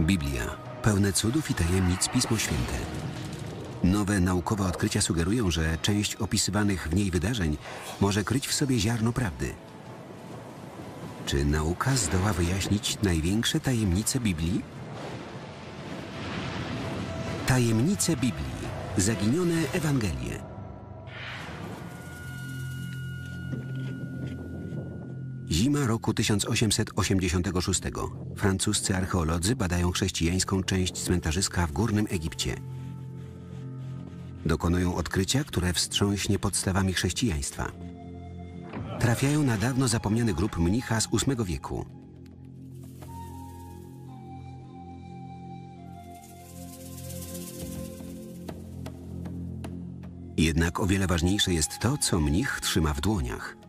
Biblia, pełne cudów i tajemnic Pismo Święte. Nowe naukowe odkrycia sugerują, że część opisywanych w niej wydarzeń może kryć w sobie ziarno prawdy. Czy nauka zdoła wyjaśnić największe tajemnice Biblii? Tajemnice Biblii. Zaginione Ewangelie. Zima roku 1886. Francuscy archeolodzy badają chrześcijańską część cmentarzyska w Górnym Egipcie. Dokonują odkrycia, które wstrząśnie podstawami chrześcijaństwa. Trafiają na dawno zapomniany grób mnicha z VIII wieku. Jednak o wiele ważniejsze jest to, co mnich trzyma w dłoniach.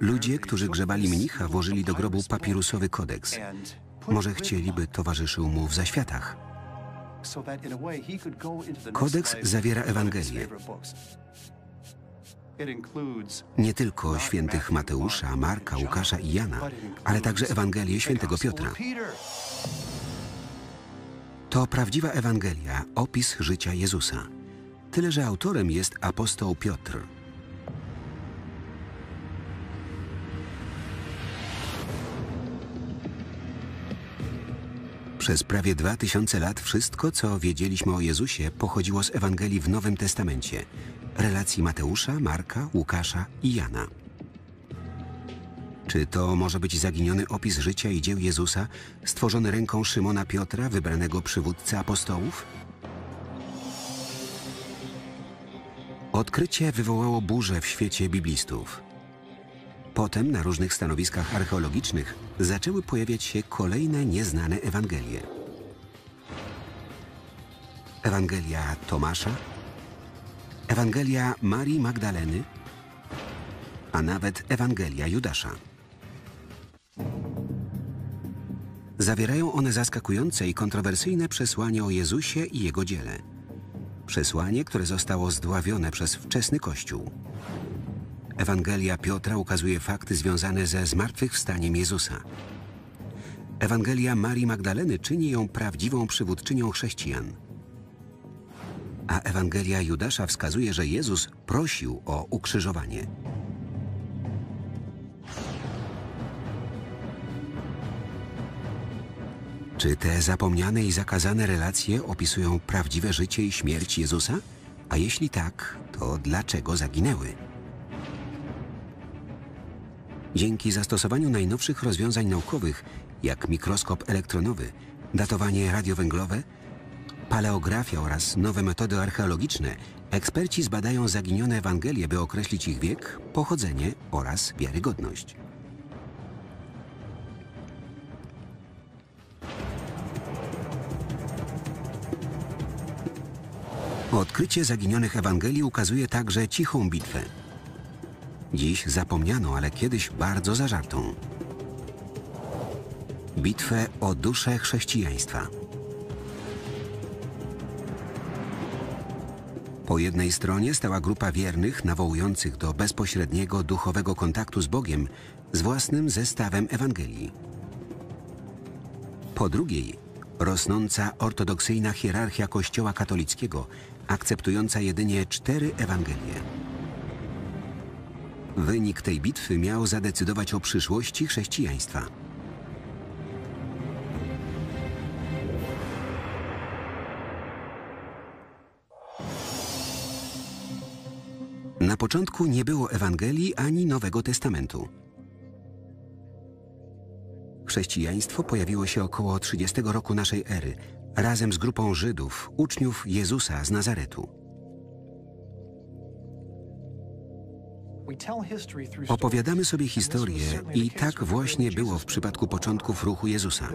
Ludzie, którzy grzebali mnicha, włożyli do grobu papirusowy kodeks. Może chcieli, by towarzyszył mu w zaświatach. Kodeks zawiera Ewangelię. Nie tylko świętych Mateusza, Marka, Łukasza i Jana, ale także Ewangelię świętego Piotra. To prawdziwa Ewangelia, opis życia Jezusa. Tyle, że autorem jest apostoł Piotr. Przez prawie dwa tysiące lat wszystko, co wiedzieliśmy o Jezusie, pochodziło z Ewangelii w Nowym Testamencie, relacji Mateusza, Marka, Łukasza i Jana. Czy to może być zaginiony opis życia i dzieł Jezusa, stworzony ręką Szymona Piotra, wybranego przywódcy apostołów? Odkrycie wywołało burzę w świecie biblistów. Potem na różnych stanowiskach archeologicznych zaczęły pojawiać się kolejne nieznane Ewangelie. Ewangelia Tomasza, Ewangelia Marii Magdaleny, a nawet Ewangelia Judasza. Zawierają one zaskakujące i kontrowersyjne przesłanie o Jezusie i Jego dziele. Przesłanie, które zostało zdławione przez wczesny Kościół. Ewangelia Piotra ukazuje fakty związane ze zmartwychwstaniem Jezusa. Ewangelia Marii Magdaleny czyni ją prawdziwą przywódczynią chrześcijan. A Ewangelia Judasza wskazuje, że Jezus prosił o ukrzyżowanie. Czy te zapomniane i zakazane relacje opisują prawdziwe życie i śmierć Jezusa? A jeśli tak, to dlaczego zaginęły? Dzięki zastosowaniu najnowszych rozwiązań naukowych, jak mikroskop elektronowy, datowanie radiowęglowe, paleografia oraz nowe metody archeologiczne, eksperci zbadają zaginione Ewangelie, by określić ich wiek, pochodzenie oraz wiarygodność. Odkrycie zaginionych Ewangelii ukazuje także cichą bitwę. Dziś zapomniano, ale kiedyś bardzo zażartą. Bitwę o duszę chrześcijaństwa. Po jednej stronie stała grupa wiernych nawołujących do bezpośredniego duchowego kontaktu z Bogiem z własnym zestawem Ewangelii. Po drugiej rosnąca ortodoksyjna hierarchia Kościoła katolickiego, akceptująca jedynie cztery Ewangelie. Wynik tej bitwy miał zadecydować o przyszłości chrześcijaństwa. Na początku nie było Ewangelii ani Nowego Testamentu. Chrześcijaństwo pojawiło się około 30 roku naszej ery, razem z grupą Żydów, uczniów Jezusa z Nazaretu. Opowiadamy sobie historię i tak właśnie było w przypadku początków ruchu Jezusa.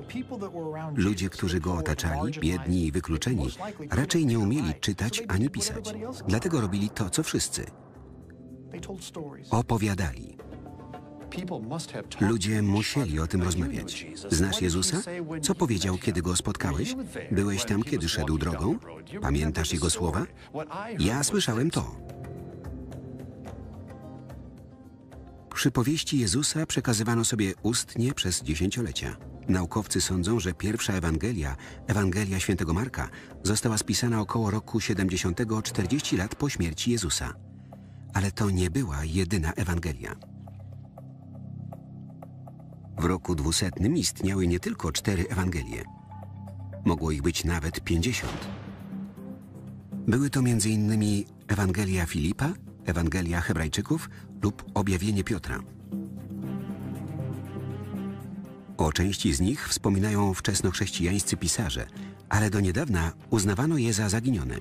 Ludzie, którzy go otaczali, biedni i wykluczeni, raczej nie umieli czytać ani pisać. Dlatego robili to, co wszyscy. Opowiadali. Ludzie musieli o tym rozmawiać. Znasz Jezusa? Co powiedział, kiedy go spotkałeś? Byłeś tam, kiedy szedł drogą? Pamiętasz jego słowa? Ja słyszałem to. Przypowieści Jezusa przekazywano sobie ustnie przez dziesięciolecia. Naukowcy sądzą, że pierwsza Ewangelia, Ewangelia świętego Marka, została spisana około roku 70 40 lat po śmierci Jezusa. Ale to nie była jedyna Ewangelia. W roku 200 istniały nie tylko cztery Ewangelie. Mogło ich być nawet 50. Były to m.in. Ewangelia Filipa, Ewangelia Hebrajczyków lub Objawienie Piotra. O części z nich wspominają wczesnochrześcijańscy pisarze, ale do niedawna uznawano je za zaginione.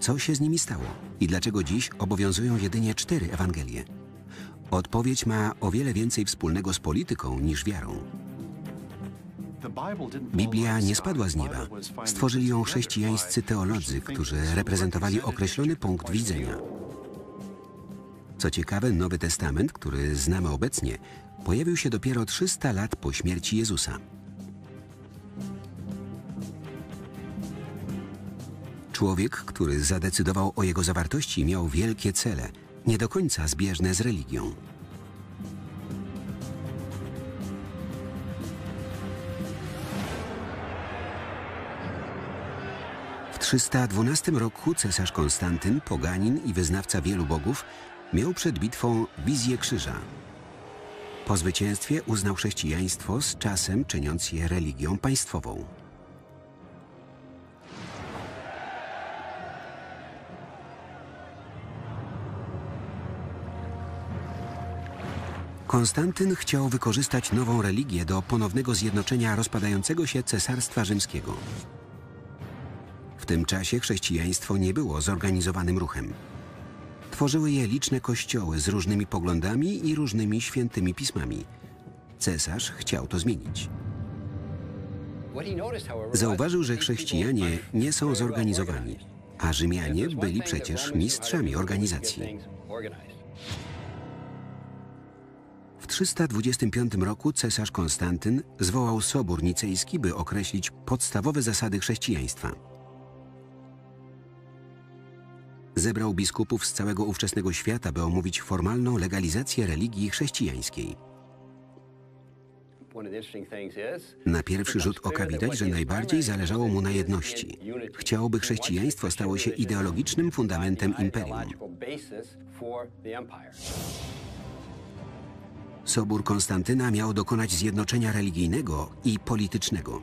Co się z nimi stało i dlaczego dziś obowiązują jedynie cztery Ewangelie? Odpowiedź ma o wiele więcej wspólnego z polityką niż wiarą. Biblia nie spadła z nieba. Stworzyli ją chrześcijańscy teolodzy, którzy reprezentowali określony punkt widzenia. Co ciekawe, Nowy Testament, który znamy obecnie, pojawił się dopiero 300 lat po śmierci Jezusa. Człowiek, który zadecydował o jego zawartości, miał wielkie cele, nie do końca zbieżne z religią. W 312 roku cesarz Konstantyn, poganin i wyznawca wielu bogów, miał przed bitwą wizję krzyża. Po zwycięstwie uznał chrześcijaństwo z czasem czyniąc je religią państwową. Konstantyn chciał wykorzystać nową religię do ponownego zjednoczenia rozpadającego się cesarstwa rzymskiego. W tym czasie chrześcijaństwo nie było zorganizowanym ruchem. Tworzyły je liczne kościoły z różnymi poglądami i różnymi świętymi pismami. Cesarz chciał to zmienić. Zauważył, że chrześcijanie nie są zorganizowani, a Rzymianie byli przecież mistrzami organizacji. W 325 roku cesarz Konstantyn zwołał Sobór Nicejski, by określić podstawowe zasady chrześcijaństwa. Zebrał biskupów z całego ówczesnego świata, by omówić formalną legalizację religii chrześcijańskiej. Na pierwszy rzut oka widać, że najbardziej zależało mu na jedności. Chciał, by chrześcijaństwo stało się ideologicznym fundamentem imperium. Sobór Konstantyna miał dokonać zjednoczenia religijnego i politycznego.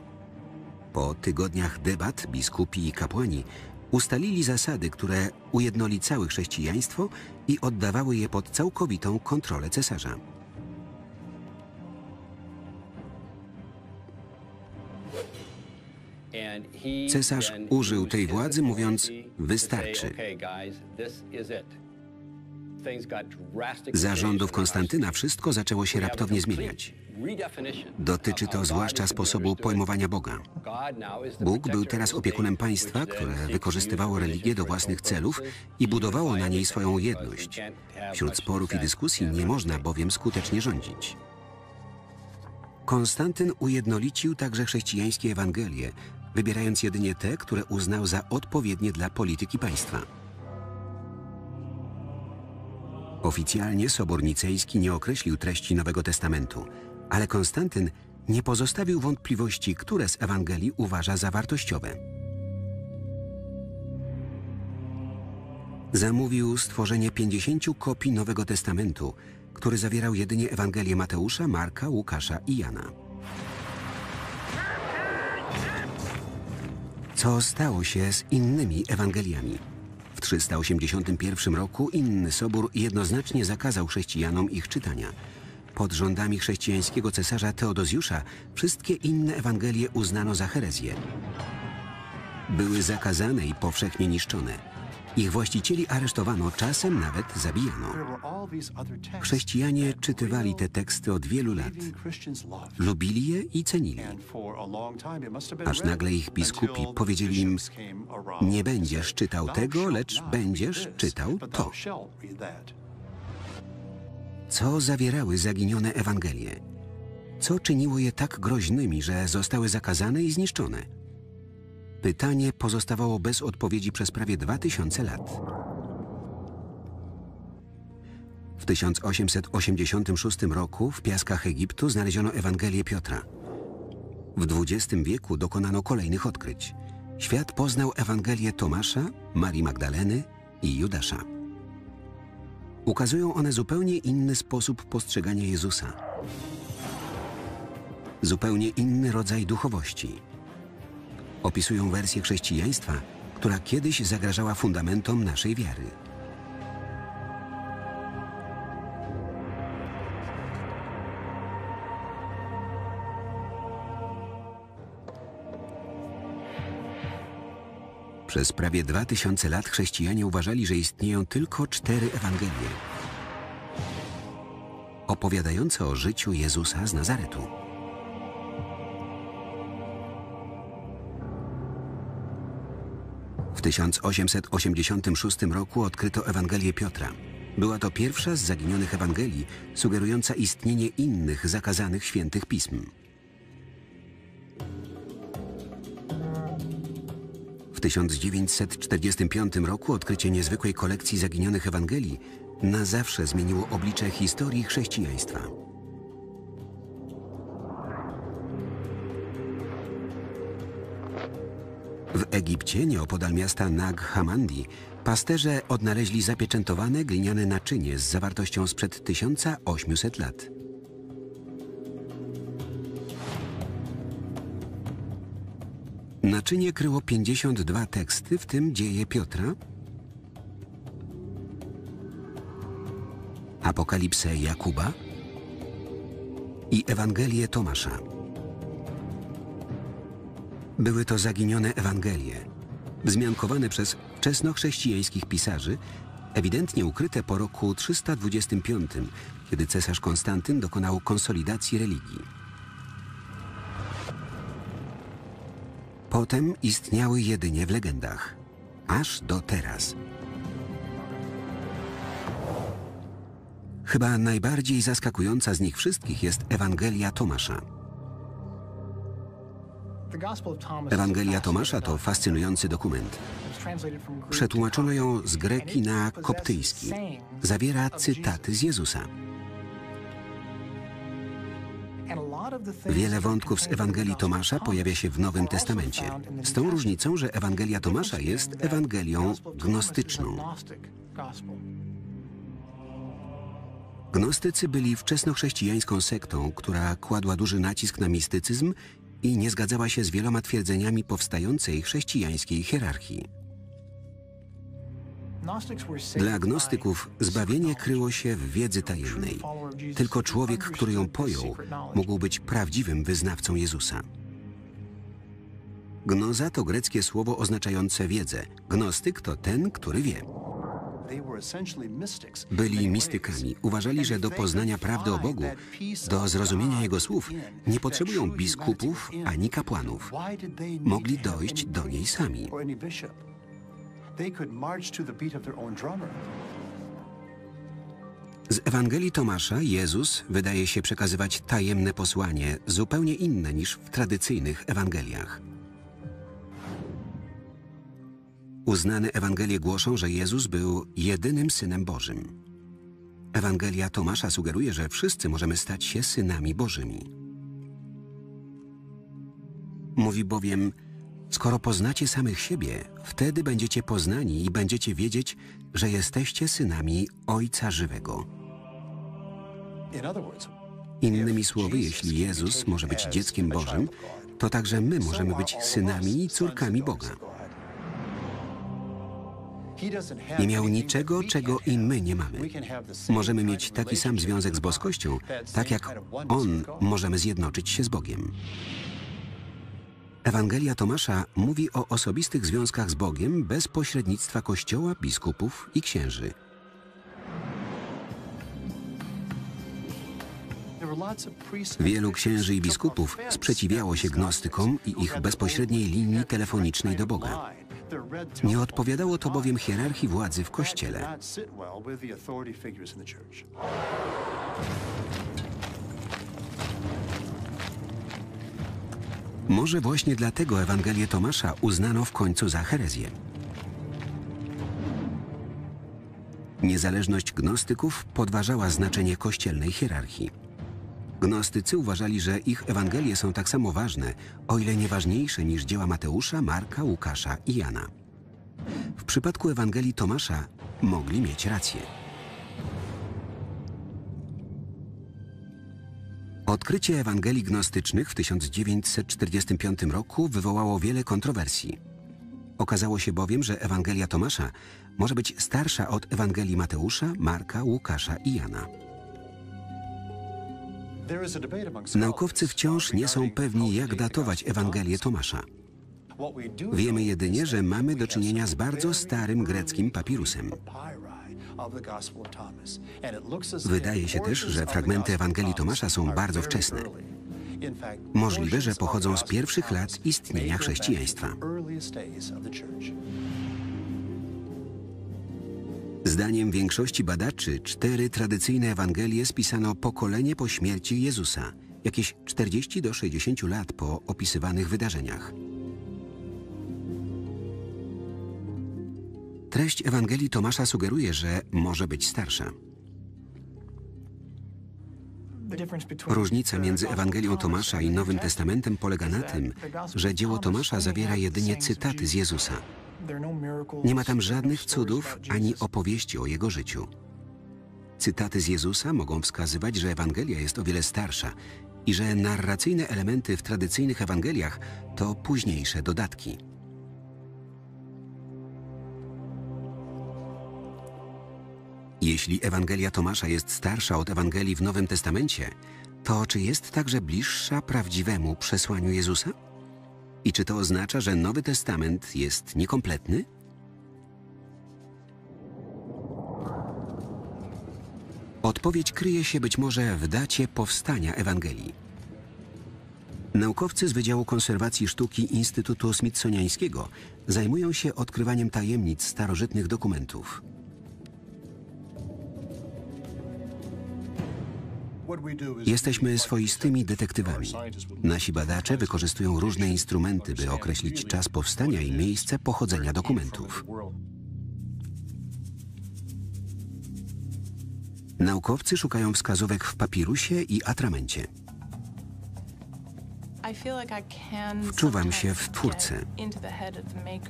Po tygodniach debat biskupi i kapłani ustalili zasady, które ujednolicały chrześcijaństwo i oddawały je pod całkowitą kontrolę cesarza. Cesarz użył tej władzy, mówiąc: Wystarczy. Za rządów Konstantyna wszystko zaczęło się raptownie zmieniać. Dotyczy to zwłaszcza sposobu pojmowania Boga. Bóg był teraz opiekunem państwa, które wykorzystywało religię do własnych celów i budowało na niej swoją jedność. Wśród sporów i dyskusji nie można bowiem skutecznie rządzić. Konstantyn ujednolicił także chrześcijańskie Ewangelie, wybierając jedynie te, które uznał za odpowiednie dla polityki państwa. Oficjalnie Sobor Nicejski nie określił treści Nowego Testamentu, ale Konstantyn nie pozostawił wątpliwości, które z Ewangelii uważa za wartościowe. Zamówił stworzenie 50 kopii Nowego Testamentu, który zawierał jedynie Ewangelię Mateusza, Marka, Łukasza i Jana. Co stało się z innymi Ewangeliami? W 381 roku inny sobór jednoznacznie zakazał chrześcijanom ich czytania. Pod rządami chrześcijańskiego cesarza Teodozjusza wszystkie inne Ewangelie uznano za herezję. Były zakazane i powszechnie niszczone. Ich właścicieli aresztowano, czasem nawet zabijano. Chrześcijanie czytywali te teksty od wielu lat. Lubili je i cenili. Aż nagle ich biskupi powiedzieli im, nie będziesz czytał tego, lecz będziesz czytał to. Co zawierały zaginione Ewangelie? Co czyniło je tak groźnymi, że zostały zakazane i zniszczone? Pytanie pozostawało bez odpowiedzi przez prawie 2000 lat. W 1886 roku w piaskach Egiptu znaleziono Ewangelię Piotra. W XX wieku dokonano kolejnych odkryć. Świat poznał Ewangelię Tomasza, Marii Magdaleny i Judasza. Ukazują one zupełnie inny sposób postrzegania Jezusa. Zupełnie inny rodzaj duchowości. Opisują wersję chrześcijaństwa, która kiedyś zagrażała fundamentom naszej wiary. Przez prawie dwa tysiące lat chrześcijanie uważali, że istnieją tylko cztery Ewangelie opowiadające o życiu Jezusa z Nazaretu. W 1886 roku odkryto Ewangelię Piotra. Była to pierwsza z zaginionych Ewangelii, sugerująca istnienie innych zakazanych świętych pism. W 1945 roku odkrycie niezwykłej kolekcji zaginionych Ewangelii na zawsze zmieniło oblicze historii chrześcijaństwa. W Egipcie, nieopodal miasta Nag Hammadi, pasterze odnaleźli zapieczętowane gliniane naczynie z zawartością sprzed 1800 lat. Naczynie kryło 52 teksty, w tym dzieje Piotra, Apokalipsę Jakuba i Ewangelię Tomasza. Były to zaginione Ewangelie, wzmiankowane przez wczesnochrześcijańskich pisarzy, ewidentnie ukryte po roku 325, kiedy cesarz Konstantyn dokonał konsolidacji religii. Potem istniały jedynie w legendach, aż do teraz. Chyba najbardziej zaskakująca z nich wszystkich jest Ewangelia Tomasza. Ewangelia Tomasza to fascynujący dokument. Przetłumaczono ją z greki na koptyjski. Zawiera cytaty z Jezusa. Wiele wątków z Ewangelii Tomasza pojawia się w Nowym Testamencie. Z tą różnicą, że Ewangelia Tomasza jest Ewangelią gnostyczną. Gnostycy byli wczesnochrześcijańską sektą, która kładła duży nacisk na mistycyzm i nie zgadzała się z wieloma twierdzeniami powstającej chrześcijańskiej hierarchii. Dla agnostyków zbawienie kryło się w wiedzy tajemnej. Tylko człowiek, który ją pojął, mógł być prawdziwym wyznawcą Jezusa. Gnoza to greckie słowo oznaczające wiedzę. Gnostyk to ten, który wie. Byli mistykami. Uważali, że do poznania prawdy o Bogu, do zrozumienia Jego słów, nie potrzebują biskupów ani kapłanów. Mogli dojść do niej sami. Z Ewangelii Tomasza Jezus wydaje się przekazywać tajemne posłanie, zupełnie inne niż w tradycyjnych Ewangeliach. Uznane Ewangelie głoszą, że Jezus był jedynym Synem Bożym. Ewangelia Tomasza sugeruje, że wszyscy możemy stać się synami Bożymi. Mówi bowiem, skoro poznacie samych siebie, wtedy będziecie poznani i będziecie wiedzieć, że jesteście synami Ojca Żywego. Innymi słowy, jeśli Jezus może być dzieckiem Bożym, to także my możemy być synami i córkami Boga. Nie miał niczego, czego i my nie mamy. Możemy mieć taki sam związek z boskością, tak jak On możemy zjednoczyć się z Bogiem. Ewangelia Tomasza mówi o osobistych związkach z Bogiem bez pośrednictwa Kościoła, biskupów i księży. Wielu księży i biskupów sprzeciwiało się gnostykom i ich bezpośredniej linii telefonicznej do Boga. Nie odpowiadało to bowiem hierarchii władzy w Kościele. Może właśnie dlatego Ewangelię Tomasza uznano w końcu za herezję. Niezależność gnostyków podważała znaczenie kościelnej hierarchii. Gnostycy uważali, że ich Ewangelie są tak samo ważne, o ile nie ważniejsze niż dzieła Mateusza, Marka, Łukasza i Jana. W przypadku Ewangelii Tomasza mogli mieć rację. Odkrycie Ewangelii gnostycznych w 1945 roku wywołało wiele kontrowersji. Okazało się bowiem, że Ewangelia Tomasza może być starsza od Ewangelii Mateusza, Marka, Łukasza i Jana. Naukowcy wciąż nie są pewni, jak datować Ewangelię Tomasza. Wiemy jedynie, że mamy do czynienia z bardzo starym greckim papirusem. Wydaje się też, że fragmenty Ewangelii Tomasza są bardzo wczesne. Możliwe, że pochodzą z pierwszych lat istnienia chrześcijaństwa. Zdaniem większości badaczy, cztery tradycyjne Ewangelie spisano pokolenie po śmierci Jezusa, jakieś 40 do 60 lat po opisywanych wydarzeniach. Treść Ewangelii Tomasza sugeruje, że może być starsza. Różnica między Ewangelią Tomasza i Nowym Testamentem polega na tym, że dzieło Tomasza zawiera jedynie cytaty z Jezusa. Nie ma tam żadnych cudów ani opowieści o jego życiu. Cytaty z Jezusa mogą wskazywać, że Ewangelia jest o wiele starsza i że narracyjne elementy w tradycyjnych Ewangeliach to późniejsze dodatki. Jeśli Ewangelia Tomasza jest starsza od Ewangelii w Nowym Testamencie, to czy jest także bliższa prawdziwemu przesłaniu Jezusa? I czy to oznacza, że Nowy Testament jest niekompletny? Odpowiedź kryje się być może w dacie powstania Ewangelii. Naukowcy z Wydziału Konserwacji Sztuki Instytutu Smithsoniańskiego zajmują się odkrywaniem tajemnic starożytnych dokumentów. Jesteśmy swoistymi detektywami. Nasi badacze wykorzystują różne instrumenty, by określić czas powstania i miejsce pochodzenia dokumentów. Naukowcy szukają wskazówek w papirusie i atramencie. Wczuwam się w twórcę.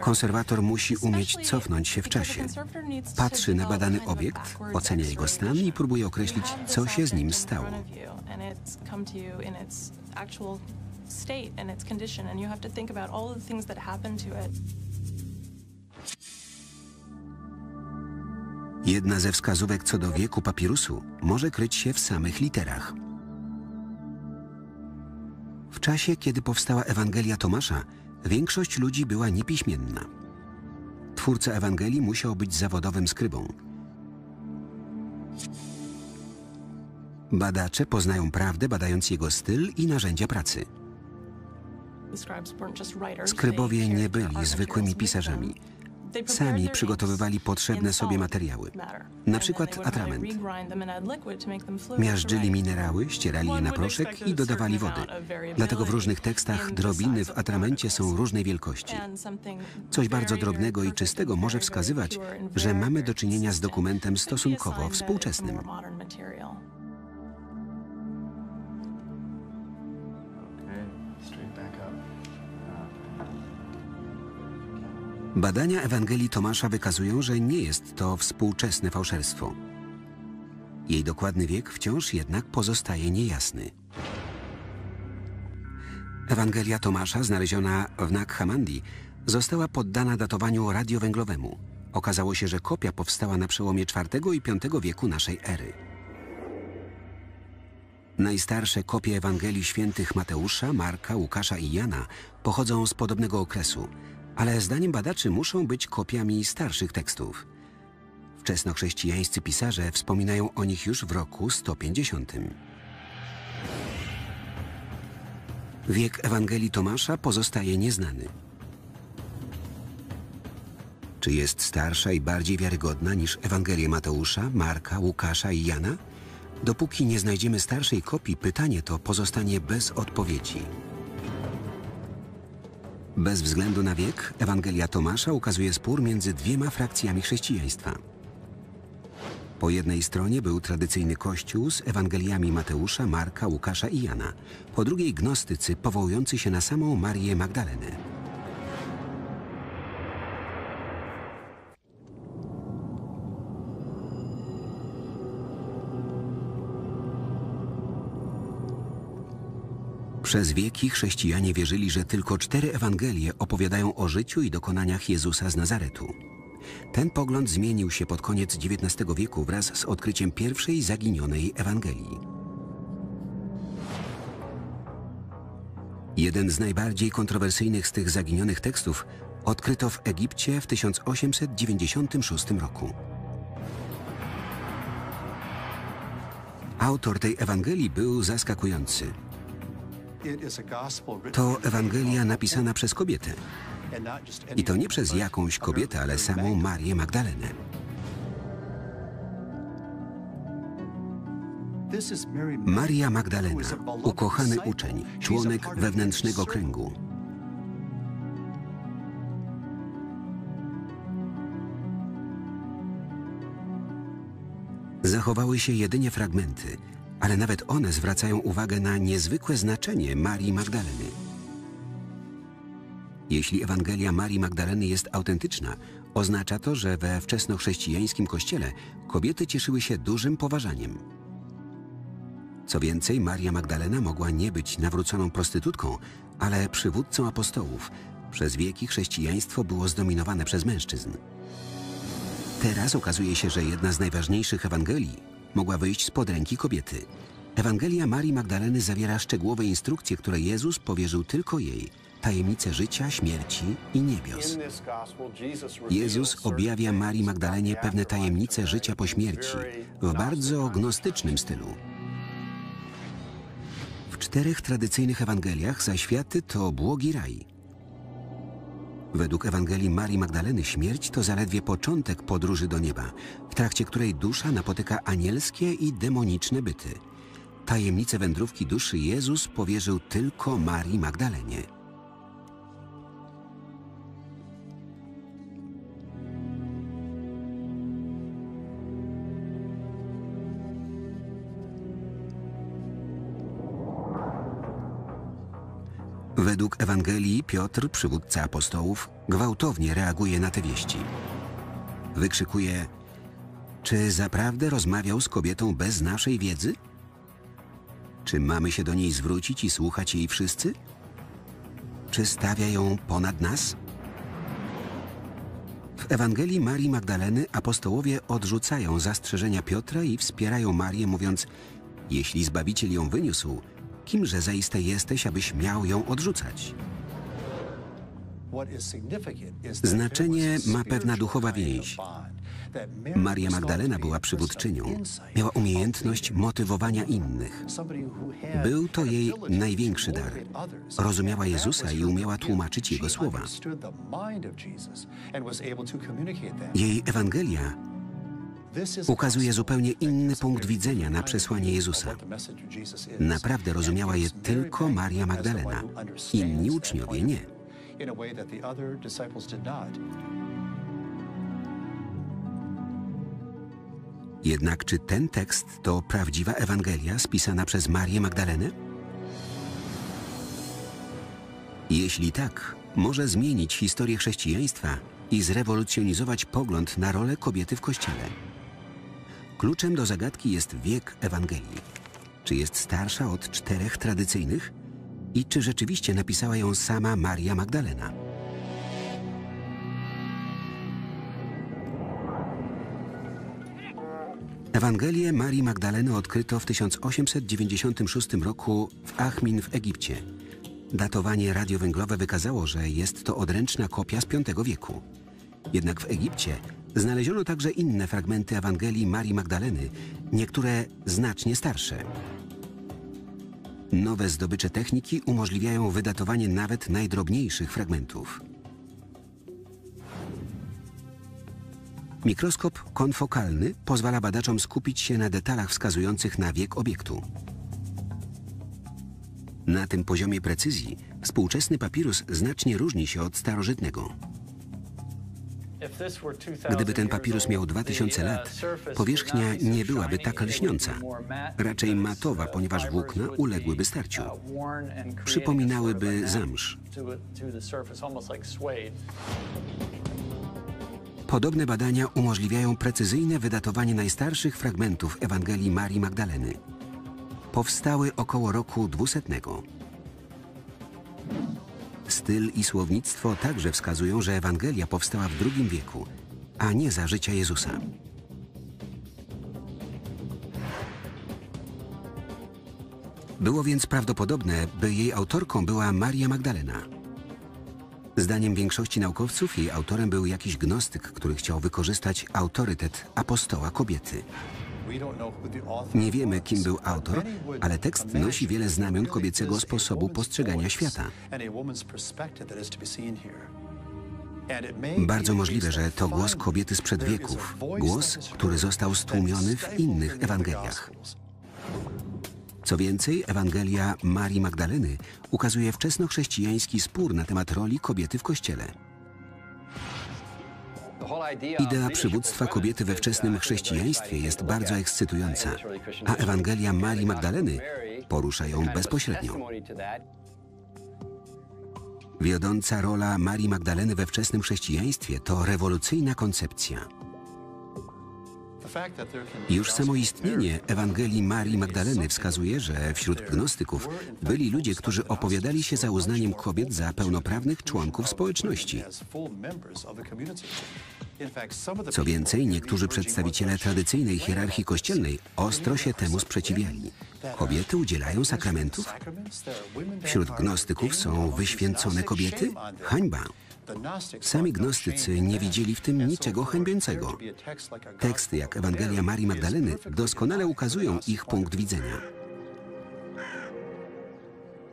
Konserwator musi umieć cofnąć się w czasie. Patrzy na badany obiekt, ocenia jego stan i próbuje określić, co się z nim stało. Jedna ze wskazówek co do wieku papirusu może kryć się w samych literach. W czasie, kiedy powstała Ewangelia Tomasza, większość ludzi była niepiśmienna. Twórca Ewangelii musiał być zawodowym skrybą. Badacze poznają prawdę, badając jego styl i narzędzia pracy. Skrybowie nie byli zwykłymi pisarzami. Sami przygotowywali potrzebne sobie materiały, na przykład atrament. Miażdżyli minerały, ścierali je na proszek i dodawali wody. Dlatego w różnych tekstach drobiny w atramencie są różnej wielkości. Coś bardzo drobnego i czystego może wskazywać, że mamy do czynienia z dokumentem stosunkowo współczesnym. Badania Ewangelii Tomasza wykazują, że nie jest to współczesne fałszerstwo. Jej dokładny wiek wciąż jednak pozostaje niejasny. Ewangelia Tomasza, znaleziona w Nag Hammadi, została poddana datowaniu radiowęglowemu. Okazało się, że kopia powstała na przełomie IV i V wieku naszej ery. Najstarsze kopie Ewangelii świętych Mateusza, Marka, Łukasza i Jana pochodzą z podobnego okresu – ale zdaniem badaczy muszą być kopiami starszych tekstów. Wczesnochrześcijańscy pisarze wspominają o nich już w roku 150. Wiek Ewangelii Tomasza pozostaje nieznany. Czy jest starsza i bardziej wiarygodna niż Ewangelie Mateusza, Marka, Łukasza i Jana? Dopóki nie znajdziemy starszej kopii, pytanie to pozostanie bez odpowiedzi. Bez względu na wiek, Ewangelia Tomasza ukazuje spór między dwiema frakcjami chrześcijaństwa. Po jednej stronie był tradycyjny kościół z Ewangeliami Mateusza, Marka, Łukasza i Jana. Po drugiej gnostycy powołujący się na samą Marię Magdalenę. Przez wieki chrześcijanie wierzyli, że tylko cztery Ewangelie opowiadają o życiu i dokonaniach Jezusa z Nazaretu. Ten pogląd zmienił się pod koniec XIX wieku wraz z odkryciem pierwszej zaginionej Ewangelii. Jeden z najbardziej kontrowersyjnych z tych zaginionych tekstów odkryto w Egipcie w 1896 roku. Autor tej Ewangelii był zaskakujący. To Ewangelia napisana przez kobietę. I to nie przez jakąś kobietę, ale samą Marię Magdalenę. Maria Magdalena, ukochany uczeń, członek wewnętrznego kręgu. Zachowały się jedynie fragmenty, ale nawet one zwracają uwagę na niezwykłe znaczenie Marii Magdaleny. Jeśli Ewangelia Marii Magdaleny jest autentyczna, oznacza to, że we wczesnochrześcijańskim kościele kobiety cieszyły się dużym poważaniem. Co więcej, Maria Magdalena mogła nie być nawróconą prostytutką, ale przywódcą apostołów. Przez wieki chrześcijaństwo było zdominowane przez mężczyzn. Teraz okazuje się, że jedna z najważniejszych Ewangelii mogła wyjść spod ręki kobiety. Ewangelia Marii Magdaleny zawiera szczegółowe instrukcje, które Jezus powierzył tylko jej, tajemnice życia, śmierci i niebios. Jezus objawia Marii Magdalenie pewne tajemnice życia po śmierci w bardzo gnostycznym stylu. W czterech tradycyjnych Ewangeliach zaświaty to błogi raj. Według Ewangelii Marii Magdaleny śmierć to zaledwie początek podróży do nieba, w trakcie której dusza napotyka anielskie i demoniczne byty. Tajemnice wędrówki duszy Jezus powierzył tylko Marii Magdalenie. Według Ewangelii Piotr, przywódca apostołów, gwałtownie reaguje na te wieści. Wykrzykuje: Czy zaprawdę rozmawiał z kobietą bez naszej wiedzy? Czy mamy się do niej zwrócić i słuchać jej wszyscy? Czy stawia ją ponad nas? W Ewangelii Marii Magdaleny apostołowie odrzucają zastrzeżenia Piotra i wspierają Marię, mówiąc: Jeśli zbawiciel ją wyniósł, kimże zaiste jesteś, abyś miał ją odrzucać? Znaczenie ma pewna duchowa więź. Maria Magdalena była przywódczynią. Miała umiejętność motywowania innych. Był to jej największy dar. Rozumiała Jezusa i umiała tłumaczyć Jego słowa. Jej Ewangelia ukazuje zupełnie inny punkt widzenia na przesłanie Jezusa. Naprawdę rozumiała je tylko Maria Magdalena. Inni uczniowie nie. Jednak czy ten tekst to prawdziwa Ewangelia spisana przez Marię Magdalenę? Jeśli tak, może zmienić historię chrześcijaństwa i zrewolucjonizować pogląd na rolę kobiety w Kościele. Kluczem do zagadki jest wiek Ewangelii. Czy jest starsza od czterech tradycyjnych? I czy rzeczywiście napisała ją sama Maria Magdalena? Ewangelię Marii Magdaleny odkryto w 1896 roku w Achmin w Egipcie. Datowanie radiowęglowe wykazało, że jest to odręczna kopia z V wieku. Jednak w Egipcie znaleziono także inne fragmenty Ewangelii Marii Magdaleny, niektóre znacznie starsze. Nowe zdobycze techniki umożliwiają wydatowanie nawet najdrobniejszych fragmentów. Mikroskop konfokalny pozwala badaczom skupić się na detalach wskazujących na wiek obiektu. Na tym poziomie precyzji współczesny papirus znacznie różni się od starożytnego. Gdyby ten papirus miał 2000 lat, powierzchnia nie byłaby tak lśniąca. Raczej matowa, ponieważ włókna uległyby starciu. Przypominałyby zamsz. Podobne badania umożliwiają precyzyjne wydatowanie najstarszych fragmentów Ewangelii Marii Magdaleny. Powstały około roku 200. Styl i słownictwo także wskazują, że Ewangelia powstała w II wieku, a nie za życia Jezusa. Było więc prawdopodobne, by jej autorką była Maria Magdalena. Zdaniem większości naukowców jej autorem był jakiś gnostyk, który chciał wykorzystać autorytet apostoła kobiety. Nie wiemy, kim był autor, ale tekst nosi wiele znamion kobiecego sposobu postrzegania świata. Bardzo możliwe, że to głos kobiety sprzed wieków, głos, który został stłumiony w innych Ewangeliach. Co więcej, Ewangelia Marii Magdaleny ukazuje wczesnochrześcijański spór na temat roli kobiety w Kościele. Idea przywództwa kobiety we wczesnym chrześcijaństwie jest bardzo ekscytująca, a Ewangelia Marii Magdaleny porusza ją bezpośrednio. Wiodąca rola Marii Magdaleny we wczesnym chrześcijaństwie to rewolucyjna koncepcja. Już samo istnienie Ewangelii Marii Magdaleny wskazuje, że wśród gnostyków byli ludzie, którzy opowiadali się za uznaniem kobiet za pełnoprawnych członków społeczności. Co więcej, niektórzy przedstawiciele tradycyjnej hierarchii kościelnej ostro się temu sprzeciwiali. Kobiety udzielają sakramentów? Wśród gnostyków są wyświęcone kobiety? Hańba! Sami gnostycy nie widzieli w tym niczego hańbiącego. Teksty jak Ewangelia Marii Magdaleny doskonale ukazują ich punkt widzenia.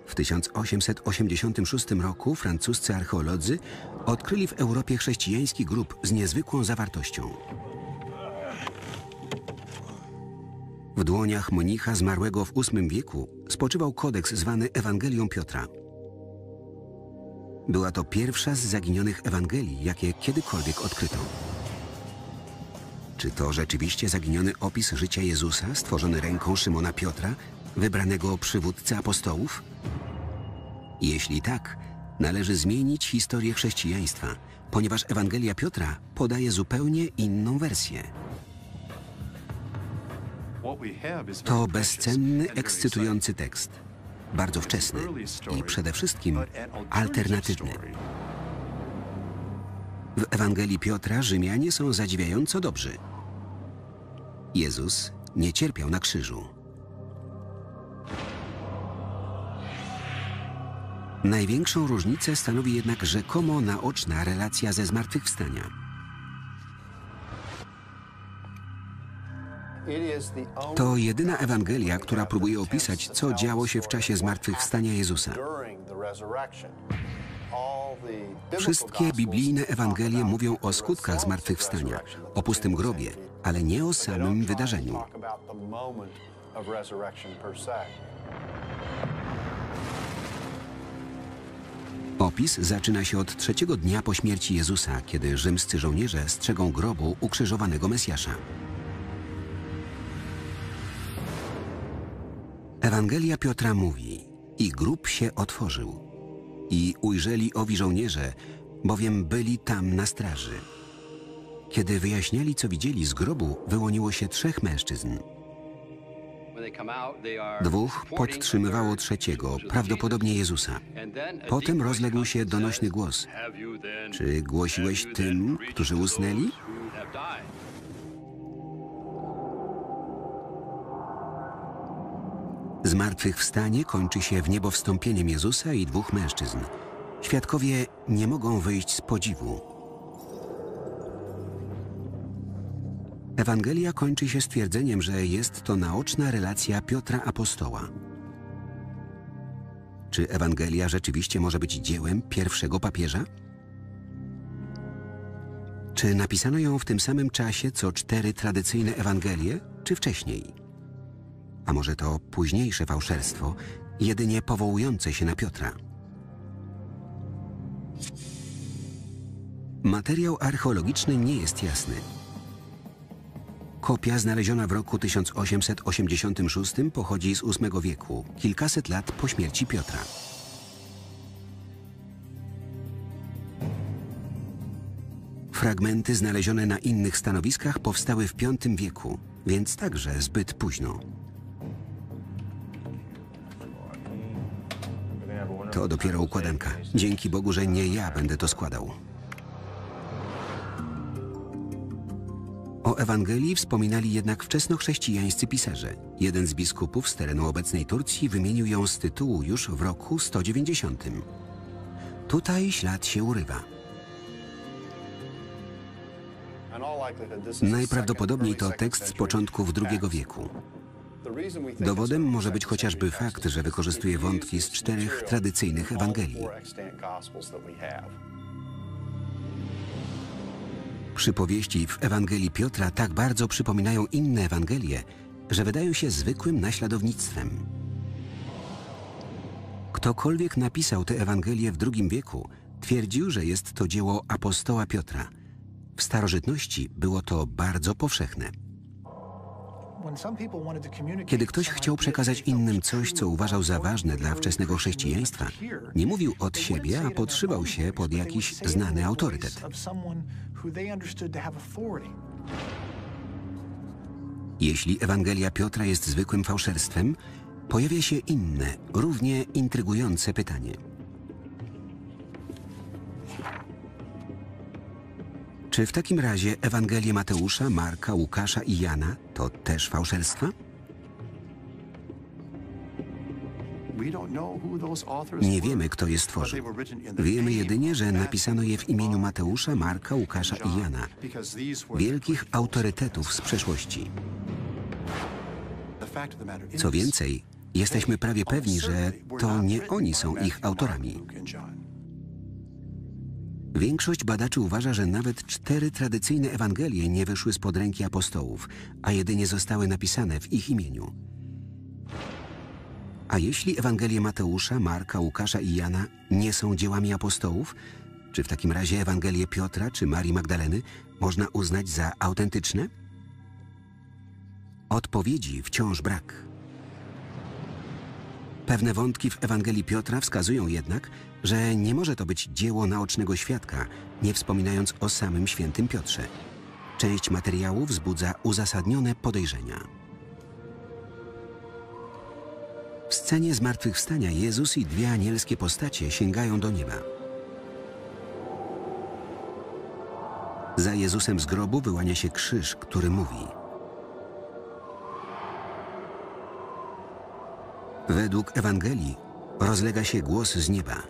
W 1886 roku francuscy archeolodzy odkryli w Europie chrześcijański grób z niezwykłą zawartością. W dłoniach mnicha zmarłego w VIII wieku spoczywał kodeks zwany Ewangelią Piotra. Była to pierwsza z zaginionych Ewangelii, jakie kiedykolwiek odkryto. Czy to rzeczywiście zaginiony opis życia Jezusa stworzony ręką Szymona Piotra, wybranego przywódcy apostołów? Jeśli tak, należy zmienić historię chrześcijaństwa, ponieważ Ewangelia Piotra podaje zupełnie inną wersję. To bezcenny, ekscytujący tekst. Bardzo wczesny i przede wszystkim alternatywny. W Ewangelii Piotra Rzymianie są zadziwiająco dobrzy. Jezus nie cierpiał na krzyżu. Największą różnicę stanowi jednak rzekomo naoczna relacja ze zmartwychwstania. To jedyna Ewangelia, która próbuje opisać, co działo się w czasie zmartwychwstania Jezusa. Wszystkie biblijne Ewangelie mówią o skutkach zmartwychwstania, o pustym grobie, ale nie o samym wydarzeniu. Opis zaczyna się od trzeciego dnia po śmierci Jezusa, kiedy rzymscy żołnierze strzegą grobu ukrzyżowanego Mesjasza. Ewangelia Piotra mówi, i grób się otworzył. I ujrzeli owi żołnierze, bowiem byli tam na straży. Kiedy wyjaśniali, co widzieli z grobu, wyłoniło się trzech mężczyzn. Dwóch podtrzymywało trzeciego, prawdopodobnie Jezusa. Potem rozległ się donośny głos. Czy głosiłeś tym, którzy usnęli? Zmartwychwstanie kończy się w niebo wstąpieniem Jezusa i dwóch mężczyzn. Świadkowie nie mogą wyjść z podziwu. Ewangelia kończy się stwierdzeniem, że jest to naoczna relacja Piotra Apostoła. Czy Ewangelia rzeczywiście może być dziełem pierwszego papieża? Czy napisano ją w tym samym czasie co cztery tradycyjne Ewangelie, czy wcześniej? A może to późniejsze fałszerstwo, jedynie powołujące się na Piotra? Materiał archeologiczny nie jest jasny. Kopia znaleziona w roku 1886 pochodzi z VIII wieku, kilkaset lat po śmierci Piotra. Fragmenty znalezione na innych stanowiskach powstały w V wieku, więc także zbyt późno. To dopiero układanka. Dzięki Bogu, że nie ja będę to składał. O Ewangelii wspominali jednak wczesnochrześcijańscy pisarze. Jeden z biskupów z terenu obecnej Turcji wymienił ją z tytułu już w roku 190. Tutaj ślad się urywa. Najprawdopodobniej to tekst z początków II wieku. Dowodem może być chociażby fakt, że wykorzystuje wątki z czterech tradycyjnych Ewangelii. Przypowieści w Ewangelii Piotra tak bardzo przypominają inne Ewangelie, że wydają się zwykłym naśladownictwem. Ktokolwiek napisał tę Ewangelię w II wieku, twierdził, że jest to dzieło apostoła Piotra. W starożytności było to bardzo powszechne. Kiedy ktoś chciał przekazać innym coś, co uważał za ważne dla wczesnego chrześcijaństwa, nie mówił od siebie, a podszywał się pod jakiś znany autorytet. Jeśli Ewangelia Piotra jest zwykłym fałszerstwem, pojawia się inne, równie intrygujące pytanie. Czy w takim razie Ewangelie Mateusza, Marka, Łukasza i Jana to też fałszerstwa? Nie wiemy, kto je stworzył. Wiemy jedynie, że napisano je w imieniu Mateusza, Marka, Łukasza i Jana, wielkich autorytetów z przeszłości. Co więcej, jesteśmy prawie pewni, że to nie oni są ich autorami. Większość badaczy uważa, że nawet cztery tradycyjne Ewangelie nie wyszły spod ręki apostołów, a jedynie zostały napisane w ich imieniu. A jeśli Ewangelie Mateusza, Marka, Łukasza i Jana nie są dziełami apostołów, czy w takim razie Ewangelie Piotra czy Marii Magdaleny można uznać za autentyczne? Odpowiedzi wciąż brak. Pewne wątki w Ewangelii Piotra wskazują jednak, że nie może to być dzieło naocznego świadka, nie wspominając o samym świętym Piotrze. Część materiału wzbudza uzasadnione podejrzenia. W scenie zmartwychwstania Jezus i dwie anielskie postacie sięgają do nieba. Za Jezusem z grobu wyłania się krzyż, który mówi – Według Ewangelii rozlega się głos z nieba.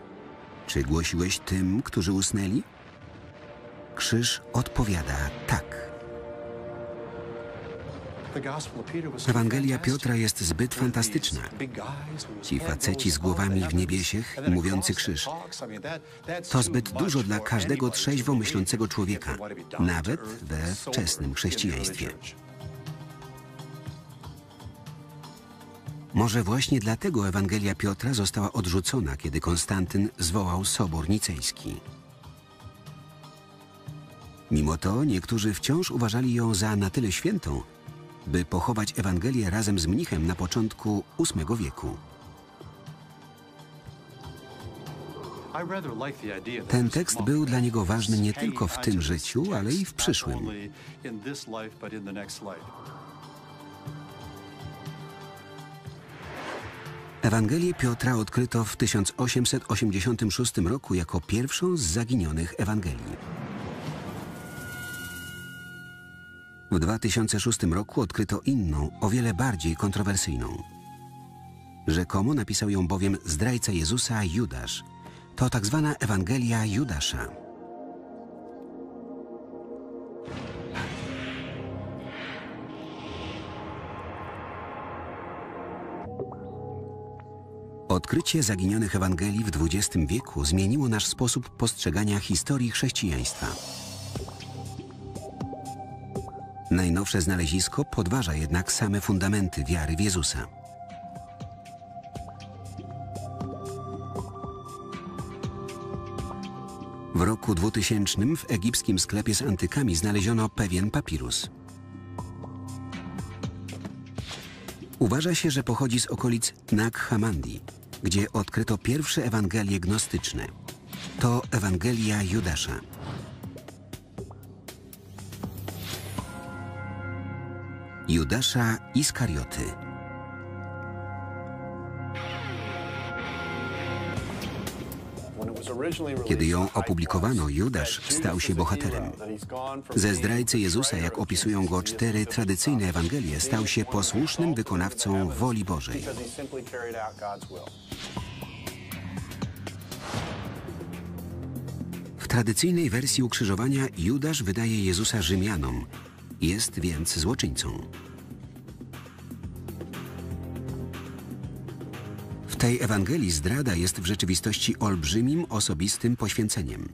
Czy głosiłeś tym, którzy usnęli? Krzyż odpowiada tak. Ewangelia Piotra jest zbyt fantastyczna. Ci faceci z głowami w niebiesiech i mówiący krzyż. To zbyt dużo dla każdego trzeźwo myślącego człowieka, nawet we wczesnym chrześcijaństwie. Może właśnie dlatego Ewangelia Piotra została odrzucona, kiedy Konstantyn zwołał Sobór Nicejski. Mimo to niektórzy wciąż uważali ją za na tyle świętą, by pochować Ewangelię razem z mnichem na początku VIII wieku. Ten tekst był dla niego ważny nie tylko w tym życiu, ale i w przyszłym. Ewangelię Piotra odkryto w 1886 roku jako pierwszą z zaginionych Ewangelii. W 2006 roku odkryto inną, o wiele bardziej kontrowersyjną. Rzekomo napisał ją bowiem zdrajca Jezusa Judasz. To tak zwana Ewangelia Judasza. Odkrycie zaginionych Ewangelii w XX wieku zmieniło nasz sposób postrzegania historii chrześcijaństwa. Najnowsze znalezisko podważa jednak same fundamenty wiary w Jezusa. W roku 2000 w egipskim sklepie z antykami znaleziono pewien papirus. Uważa się, że pochodzi z okolic Nag Hammadi, gdzie odkryto pierwsze Ewangelie gnostyczne. To Ewangelia Judasza. Judasza Iskarioty. Kiedy ją opublikowano, Judasz stał się bohaterem. Ze zdrajcy Jezusa, jak opisują go cztery tradycyjne Ewangelie, stał się posłusznym wykonawcą woli Bożej. W tradycyjnej wersji ukrzyżowania Judasz wydaje Jezusa Rzymianom, jest więc złoczyńcą. W tej Ewangelii zdrada jest w rzeczywistości olbrzymim osobistym poświęceniem.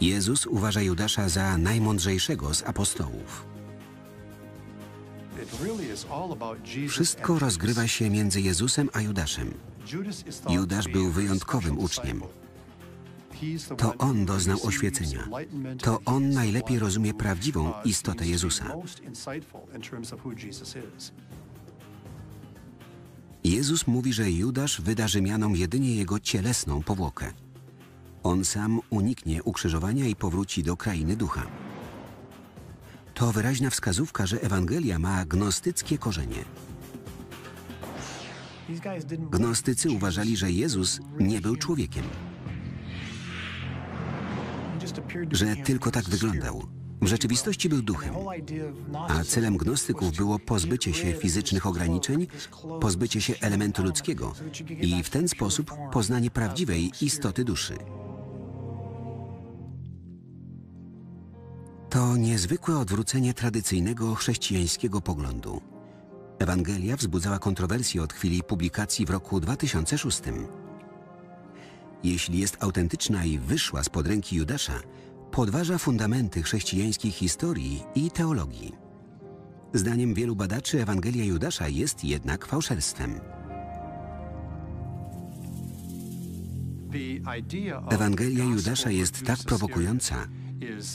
Jezus uważa Judasza za najmądrzejszego z apostołów. Wszystko rozgrywa się między Jezusem a Judaszem. Judasz był wyjątkowym uczniem. To on doznał oświecenia. To on najlepiej rozumie prawdziwą istotę Jezusa. Jezus mówi, że Judasz wyda Rzymianom jedynie jego cielesną powłokę. On sam uniknie ukrzyżowania i powróci do krainy ducha. To wyraźna wskazówka, że Ewangelia ma gnostyckie korzenie. Gnostycy uważali, że Jezus nie był człowiekiem, że tylko tak wyglądał. W rzeczywistości był duchem. A celem gnostyków było pozbycie się fizycznych ograniczeń, pozbycie się elementu ludzkiego i w ten sposób poznanie prawdziwej istoty duszy. To niezwykłe odwrócenie tradycyjnego chrześcijańskiego poglądu. Ewangelia wzbudzała kontrowersje od chwili publikacji w roku 2006. Jeśli jest autentyczna i wyszła spod ręki Judasza, podważa fundamenty chrześcijańskiej historii i teologii. Zdaniem wielu badaczy Ewangelia Judasza jest jednak fałszerstwem. Ewangelia Judasza jest tak prowokująca,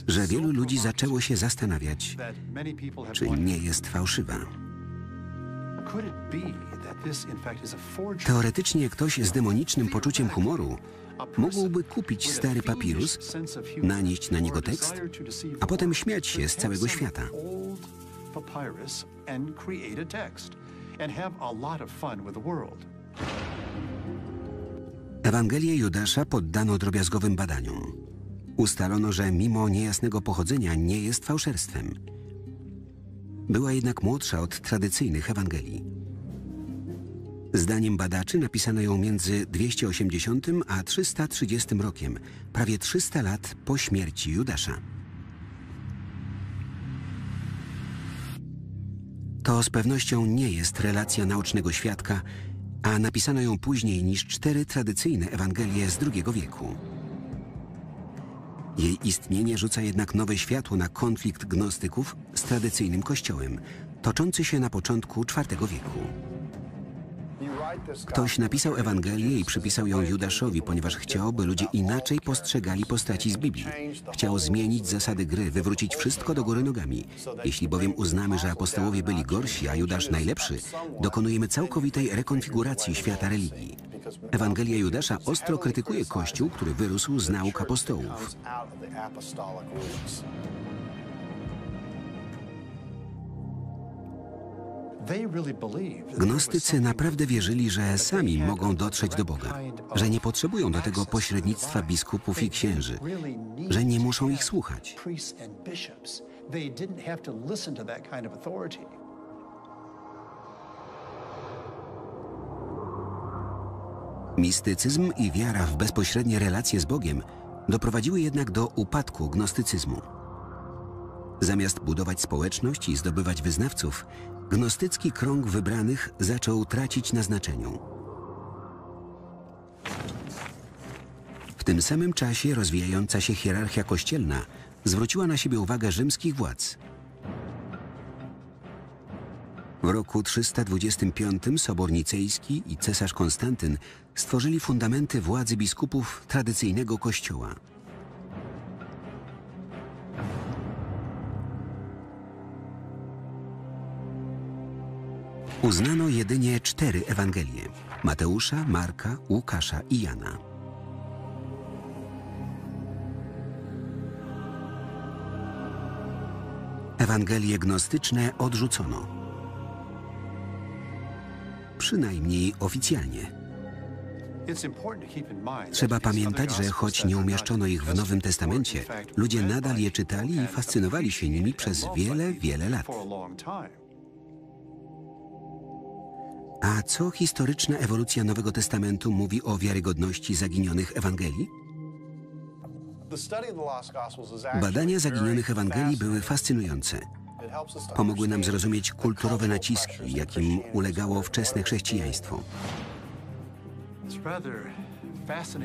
że wielu ludzi zaczęło się zastanawiać, czy nie jest fałszywa. Teoretycznie ktoś z demonicznym poczuciem humoru mógłby kupić stary papirus, nanieść na niego tekst, a potem śmiać się z całego świata. Ewangelię Judasza poddano drobiazgowym badaniom. Ustalono, że mimo niejasnego pochodzenia nie jest fałszerstwem. Była jednak młodsza od tradycyjnych Ewangelii. Zdaniem badaczy napisano ją między 280 a 330 rokiem, prawie 300 lat po śmierci Judasza. To z pewnością nie jest relacja naocznego świadka, a napisano ją później niż cztery tradycyjne Ewangelie z II wieku. Jej istnienie rzuca jednak nowe światło na konflikt gnostyków z tradycyjnym kościołem, toczący się na początku IV wieku. Ktoś napisał Ewangelię i przypisał ją Judaszowi, ponieważ chciał, by ludzie inaczej postrzegali postaci z Biblii. Chciał zmienić zasady gry, wywrócić wszystko do góry nogami. Jeśli bowiem uznamy, że apostołowie byli gorsi, a Judasz najlepszy, dokonujemy całkowitej rekonfiguracji świata religii. Ewangelia Judasza ostro krytykuje Kościół, który wyrósł z nauk apostołów. Gnostycy naprawdę wierzyli, że sami mogą dotrzeć do Boga, że nie potrzebują do tego pośrednictwa biskupów i księży, że nie muszą ich słuchać. Mistycyzm i wiara w bezpośrednie relacje z Bogiem doprowadziły jednak do upadku gnostycyzmu. Zamiast budować społeczność i zdobywać wyznawców, gnostycki krąg wybranych zaczął tracić na znaczeniu. W tym samym czasie rozwijająca się hierarchia kościelna zwróciła na siebie uwagę rzymskich władz. W roku 325 Sobor Nicejski i cesarz Konstantyn stworzyli fundamenty władzy biskupów tradycyjnego kościoła. Uznano jedynie cztery Ewangelie: Mateusza, Marka, Łukasza i Jana. Ewangelie gnostyczne odrzucono. Przynajmniej oficjalnie. Trzeba pamiętać, że choć nie umieszczono ich w Nowym Testamencie, ludzie nadal je czytali i fascynowali się nimi przez wiele, wiele lat. A co historyczna ewolucja Nowego Testamentu mówi o wiarygodności zaginionych Ewangelii? Badania zaginionych Ewangelii były fascynujące. Pomogły nam zrozumieć kulturowe naciski, jakim ulegało wczesne chrześcijaństwo.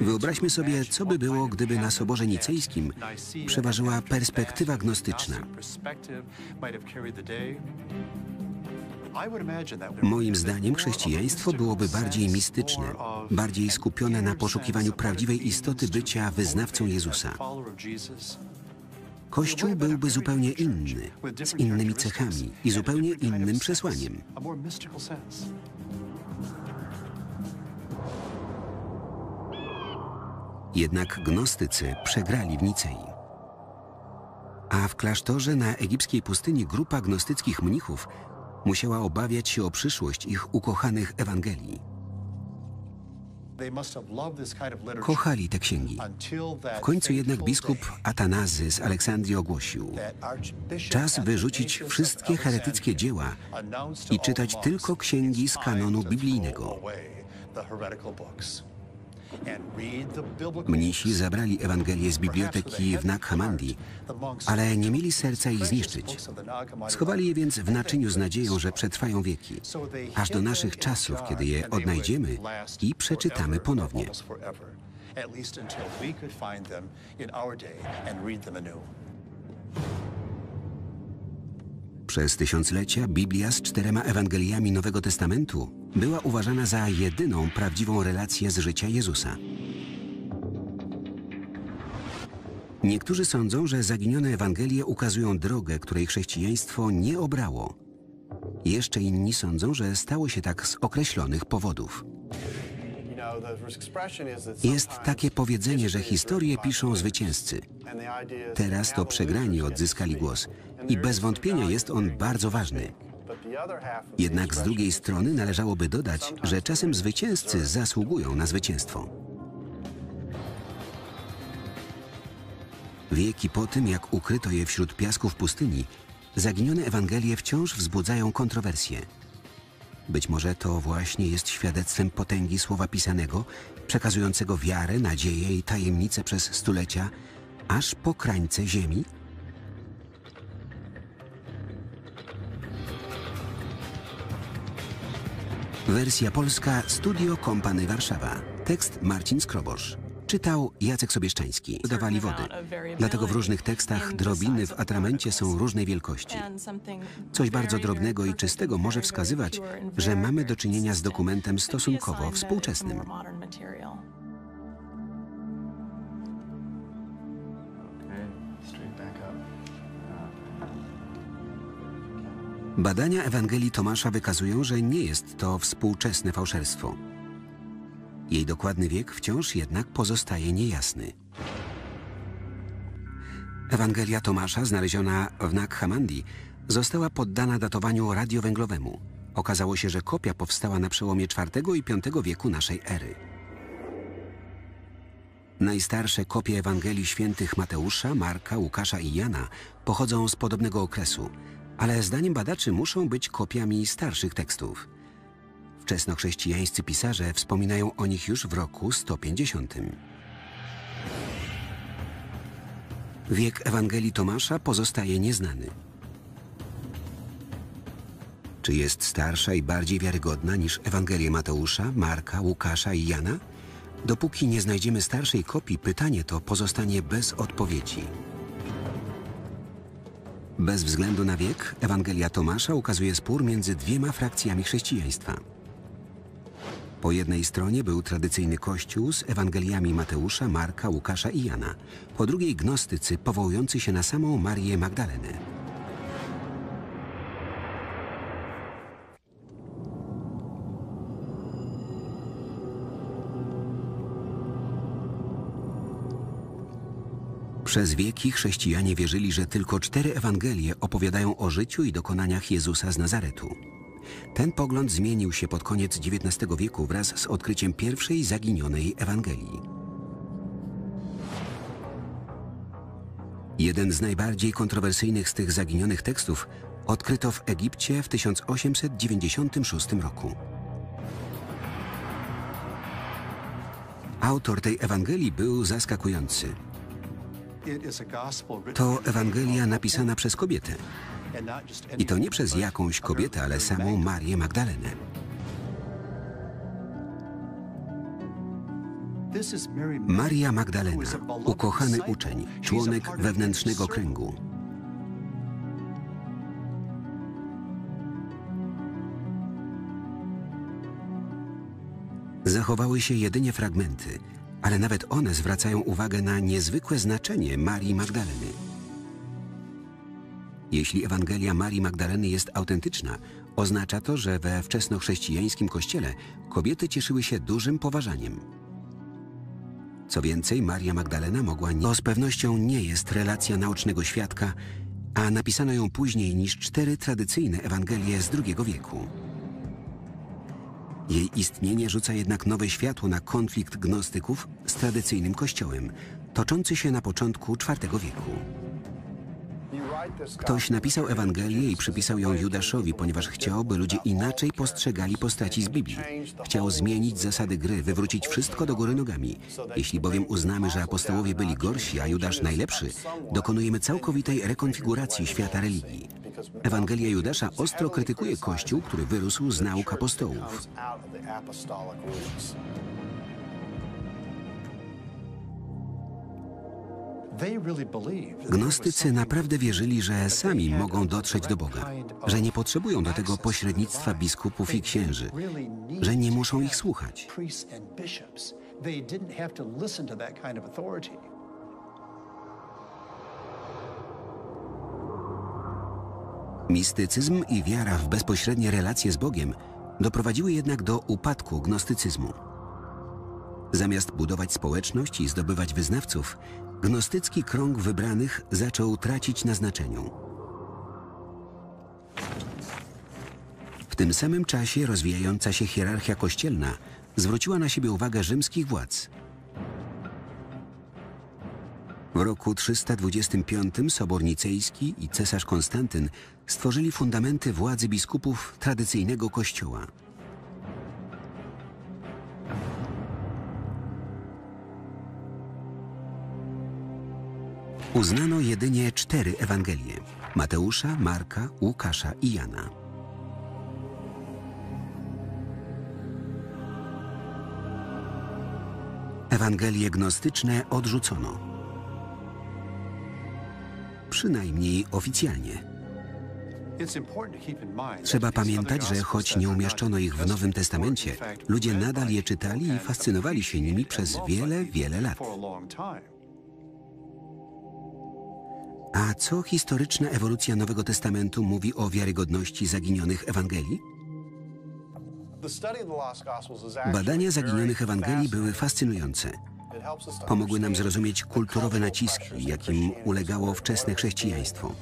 Wyobraźmy sobie, co by było, gdyby na Soborze Nicejskim przeważyła perspektywa gnostyczna. Moim zdaniem chrześcijaństwo byłoby bardziej mistyczne, bardziej skupione na poszukiwaniu prawdziwej istoty bycia wyznawcą Jezusa. Kościół byłby zupełnie inny, z innymi cechami i zupełnie innym przesłaniem. Jednak gnostycy przegrali w Nicei. A w klasztorze na egipskiej pustyni grupa gnostyckich mnichów musiała obawiać się o przyszłość ich ukochanych Ewangelii. Kochali te księgi. W końcu jednak biskup Atanazy z Aleksandrii ogłosił: Czas wyrzucić wszystkie heretyckie dzieła i czytać tylko księgi z kanonu biblijnego. Mnisi zabrali Ewangelię z biblioteki w Nag Hammadi, ale nie mieli serca ich zniszczyć. Schowali je więc w naczyniu z nadzieją, że przetrwają wieki, aż do naszych czasów, kiedy je odnajdziemy i przeczytamy ponownie. Przez tysiąclecia Biblia z czterema Ewangeliami Nowego Testamentu była uważana za jedyną prawdziwą relację z życia Jezusa. Niektórzy sądzą, że zaginione Ewangelie ukazują drogę, której chrześcijaństwo nie obrało. Jeszcze inni sądzą, że stało się tak z określonych powodów. Jest takie powiedzenie, że historię piszą zwycięzcy. Teraz to przegrani odzyskali głos i bez wątpienia jest on bardzo ważny. Jednak z drugiej strony należałoby dodać, że czasem zwycięzcy zasługują na zwycięstwo. Wieki po tym, jak ukryto je wśród piasków pustyni, zaginione Ewangelie wciąż wzbudzają kontrowersje. Być może to właśnie jest świadectwem potęgi słowa pisanego, przekazującego wiarę, nadzieję i tajemnicę przez stulecia, aż po krańce ziemi? Wersja polska Studio Kompany Warszawa. Tekst Marcin Skrobosz. Czytał Jacek Sobieszczański. Dodawali wody. Dlatego w różnych tekstach drobiny w atramencie są różnej wielkości. Coś bardzo drobnego i czystego może wskazywać, że mamy do czynienia z dokumentem stosunkowo współczesnym. Badania Ewangelii Tomasza wykazują, że nie jest to współczesne fałszerstwo. Jej dokładny wiek wciąż jednak pozostaje niejasny. Ewangelia Tomasza, znaleziona w Nag Hammadi, została poddana datowaniu radiowęglowemu. Okazało się, że kopia powstała na przełomie IV i V wieku naszej ery. Najstarsze kopie Ewangelii świętych Mateusza, Marka, Łukasza i Jana pochodzą z podobnego okresu, ale zdaniem badaczy muszą być kopiami starszych tekstów. Wczesnochrześcijańscy pisarze wspominają o nich już w roku 150. Wiek Ewangelii Tomasza pozostaje nieznany. Czy jest starsza i bardziej wiarygodna niż Ewangelie Mateusza, Marka, Łukasza i Jana? Dopóki nie znajdziemy starszej kopii, pytanie to pozostanie bez odpowiedzi. Bez względu na wiek, Ewangelia Tomasza ukazuje spór między dwiema frakcjami chrześcijaństwa. Po jednej stronie był tradycyjny kościół z Ewangeliami Mateusza, Marka, Łukasza i Jana. Po drugiej gnostycy powołujący się na samą Marię Magdalenę. Przez wieki chrześcijanie wierzyli, że tylko cztery Ewangelie opowiadają o życiu i dokonaniach Jezusa z Nazaretu. Ten pogląd zmienił się pod koniec XIX wieku wraz z odkryciem pierwszej zaginionej Ewangelii. Jeden z najbardziej kontrowersyjnych z tych zaginionych tekstów odkryto w Egipcie w 1896 roku. Autor tej Ewangelii był zaskakujący. To Ewangelia napisana przez kobietę. I to nie przez jakąś kobietę, ale samą Marię Magdalenę. Maria Magdalena, ukochany uczeń, członek wewnętrznego kręgu. Zachowały się jedynie fragmenty, ale nawet one zwracają uwagę na niezwykłe znaczenie Marii Magdaleny. Jeśli Ewangelia Marii Magdaleny jest autentyczna, oznacza to, że we wczesnochrześcijańskim kościele kobiety cieszyły się dużym poważaniem. Co więcej, Maria Magdalena mogła nie... To z pewnością nie jest relacja naocznego świadka, a napisano ją później niż cztery tradycyjne Ewangelie z II wieku. Jej istnienie rzuca jednak nowe światło na konflikt gnostyków z tradycyjnym kościołem, toczący się na początku IV wieku. Ktoś napisał Ewangelię i przypisał ją Judaszowi, ponieważ chciał, by ludzie inaczej postrzegali postaci z Biblii. Chciał zmienić zasady gry, wywrócić wszystko do góry nogami. Jeśli bowiem uznamy, że apostołowie byli gorsi, a Judasz najlepszy, dokonujemy całkowitej rekonfiguracji świata religii. Ewangelia Judasza ostro krytykuje Kościół, który wyrósł z nauk apostołów. Gnostycy naprawdę wierzyli, że sami mogą dotrzeć do Boga, że nie potrzebują do tego pośrednictwa biskupów i księży, że nie muszą ich słuchać. Mistycyzm i wiara w bezpośrednie relacje z Bogiem doprowadziły jednak do upadku gnostycyzmu. Zamiast budować społeczność i zdobywać wyznawców, gnostycki krąg wybranych zaczął tracić na znaczeniu. W tym samym czasie rozwijająca się hierarchia kościelna zwróciła na siebie uwagę rzymskich władz. W roku 325 Sobor Nicejski i cesarz Konstantyn stworzyli fundamenty władzy biskupów tradycyjnego kościoła. Uznano jedynie cztery Ewangelie: Mateusza, Marka, Łukasza i Jana. Ewangelie gnostyczne odrzucono. Przynajmniej oficjalnie. Trzeba pamiętać, że choć nie umieszczono ich w Nowym Testamencie, ludzie nadal je czytali i fascynowali się nimi przez wiele, wiele lat. A co historyczna ewolucja Nowego Testamentu mówi o wiarygodności zaginionych Ewangelii? Badania zaginionych Ewangelii były fascynujące. Pomogły nam zrozumieć kulturowe naciski, jakim ulegało wczesne chrześcijaństwo.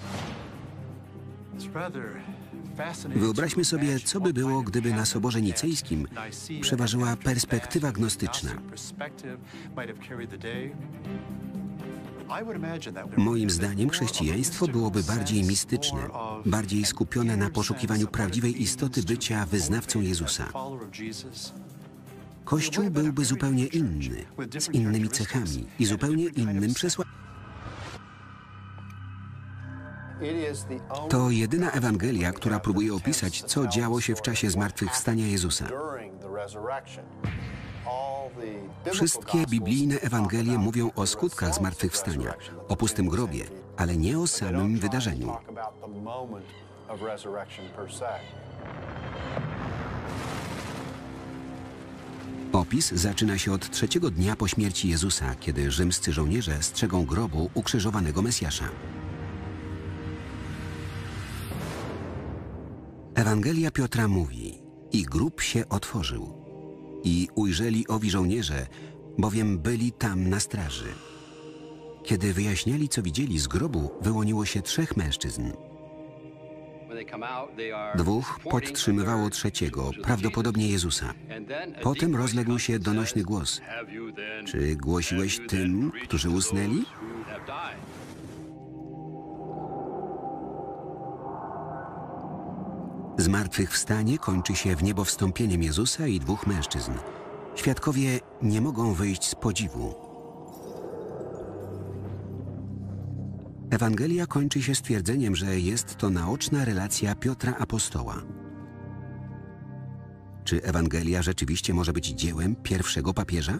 Wyobraźmy sobie, co by było, gdyby na Soborze Nicejskim przeważyła perspektywa gnostyczna. Moim zdaniem chrześcijaństwo byłoby bardziej mistyczne, bardziej skupione na poszukiwaniu prawdziwej istoty bycia wyznawcą Jezusa. Kościół byłby zupełnie inny, z innymi cechami i zupełnie innym przesłaniem. To jedyna Ewangelia, która próbuje opisać, co działo się w czasie zmartwychwstania Jezusa. Wszystkie biblijne Ewangelie mówią o skutkach zmartwychwstania, o pustym grobie, ale nie o samym wydarzeniu. Opis zaczyna się od trzeciego dnia po śmierci Jezusa, kiedy rzymscy żołnierze strzegą grobu ukrzyżowanego Mesjasza. Ewangelia Piotra mówi: I grób się otworzył. I ujrzeli owi żołnierze, bowiem byli tam na straży. Kiedy wyjaśniali, co widzieli z grobu, wyłoniło się trzech mężczyzn. Dwóch podtrzymywało trzeciego, prawdopodobnie Jezusa. Potem rozległ się donośny głos. Czy głosiłeś tym, którzy usnęli? Zmartwychwstanie kończy się w niebo wstąpieniem Jezusa i dwóch mężczyzn. Świadkowie nie mogą wyjść z podziwu. Ewangelia kończy się stwierdzeniem, że jest to naoczna relacja Piotra Apostoła. Czy Ewangelia rzeczywiście może być dziełem pierwszego papieża?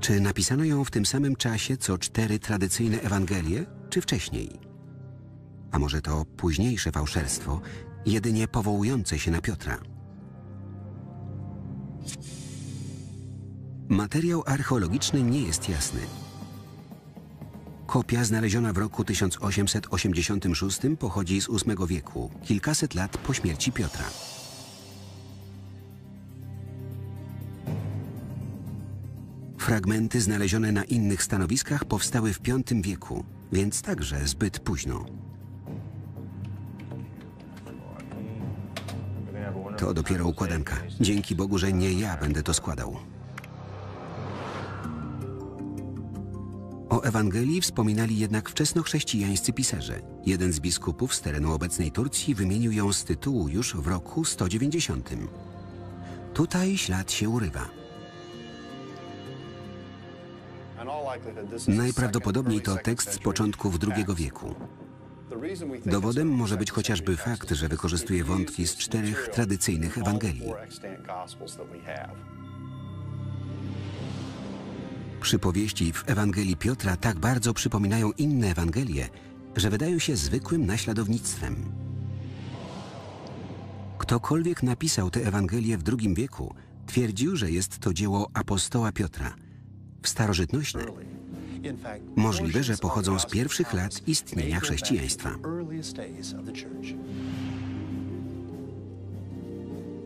Czy napisano ją w tym samym czasie co cztery tradycyjne Ewangelie, czy wcześniej? A może to późniejsze fałszerstwo, jedynie powołujące się na Piotra? Materiał archeologiczny nie jest jasny. Kopia znaleziona w roku 1886 pochodzi z VIII wieku, kilkaset lat po śmierci Piotra. Fragmenty znalezione na innych stanowiskach powstały w V wieku, więc także zbyt późno. To dopiero układanka. Dzięki Bogu, że nie ja będę to składał. O Ewangelii wspominali jednak wczesnochrześcijańscy pisarze. Jeden z biskupów z terenu obecnej Turcji wymienił ją z tytułu już w roku 190. Tutaj ślad się urywa. Najprawdopodobniej to tekst z początków II wieku. Dowodem może być chociażby fakt, że wykorzystuje wątki z czterech tradycyjnych Ewangelii. Przypowieści w Ewangelii Piotra tak bardzo przypominają inne Ewangelie, że wydają się zwykłym naśladownictwem. Ktokolwiek napisał tę Ewangelię w II wieku, twierdził, że jest to dzieło apostoła Piotra. W starożytnośne Możliwe, że pochodzą z pierwszych lat istnienia chrześcijaństwa.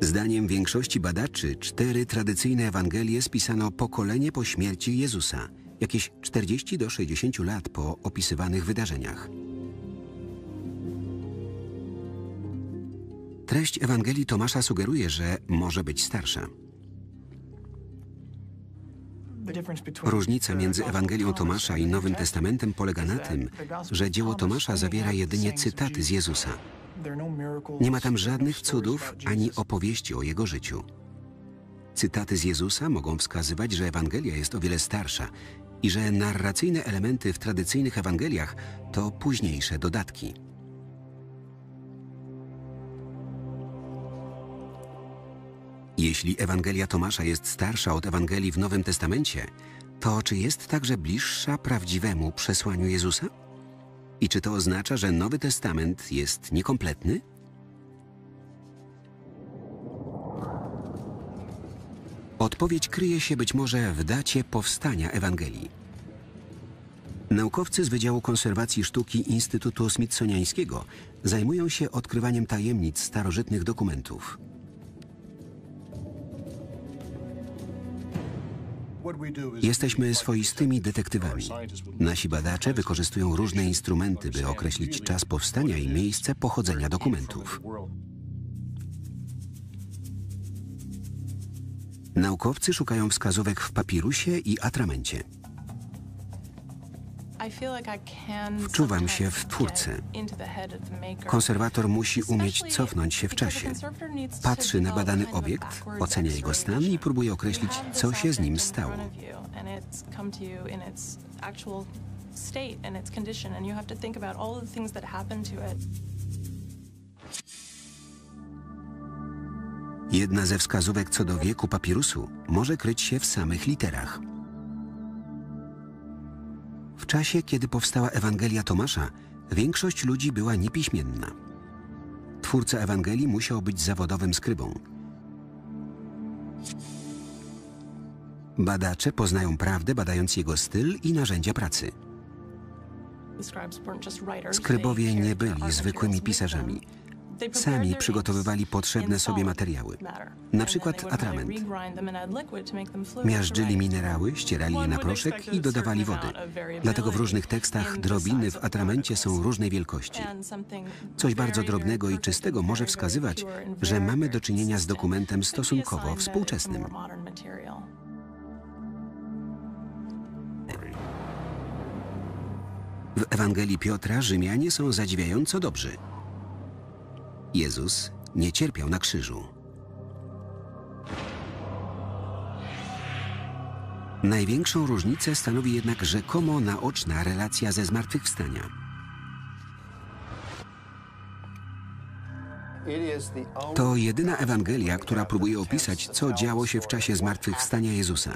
Zdaniem większości badaczy, cztery tradycyjne Ewangelie spisano pokolenie po śmierci Jezusa, jakieś 40 do 60 lat po opisywanych wydarzeniach. Treść Ewangelii Tomasza sugeruje, że może być starsza. Różnica między Ewangelią Tomasza i Nowym Testamentem polega na tym, że dzieło Tomasza zawiera jedynie cytaty z Jezusa. Nie ma tam żadnych cudów ani opowieści o jego życiu. Cytaty z Jezusa mogą wskazywać, że Ewangelia jest o wiele starsza i że narracyjne elementy w tradycyjnych Ewangeliach to późniejsze dodatki. Jeśli Ewangelia Tomasza jest starsza od Ewangelii w Nowym Testamencie, to czy jest także bliższa prawdziwemu przesłaniu Jezusa? I czy to oznacza, że Nowy Testament jest niekompletny? Odpowiedź kryje się być może w dacie powstania Ewangelii. Naukowcy z Wydziału Konserwacji Sztuki Instytutu Smithsoniańskiego zajmują się odkrywaniem tajemnic starożytnych dokumentów. Jesteśmy swoistymi detektywami. Nasi badacze wykorzystują różne instrumenty, by określić czas powstania i miejsce pochodzenia dokumentów. Naukowcy szukają wskazówek w papirusie i atramencie. Wczuwam się w twórcę. Konserwator musi umieć cofnąć się w czasie. Patrzy na badany obiekt, ocenia jego stan i próbuje określić, co się z nim stało. Jedna ze wskazówek co do wieku papirusu może kryć się w samych literach. W czasie, kiedy powstała Ewangelia Tomasza, większość ludzi była niepiśmienna. Twórca Ewangelii musiał być zawodowym skrybą. Badacze poznają prawdę, badając jego styl i narzędzia pracy. Skrybowie nie byli zwykłymi pisarzami. Sami przygotowywali potrzebne sobie materiały, na przykład atrament. Miażdżyli minerały, ścierali je na proszek i dodawali wody. Dlatego w różnych tekstach drobiny w atramencie są różnej wielkości. Coś bardzo drobnego i czystego może wskazywać, że mamy do czynienia z dokumentem stosunkowo współczesnym. W Ewangelii Piotra Rzymianie są zadziwiająco dobrzy. Jezus nie cierpiał na krzyżu. Największą różnicę stanowi jednak rzekomo naoczna relacja ze zmartwychwstania. To jedyna Ewangelia, która próbuje opisać, co działo się w czasie zmartwychwstania Jezusa.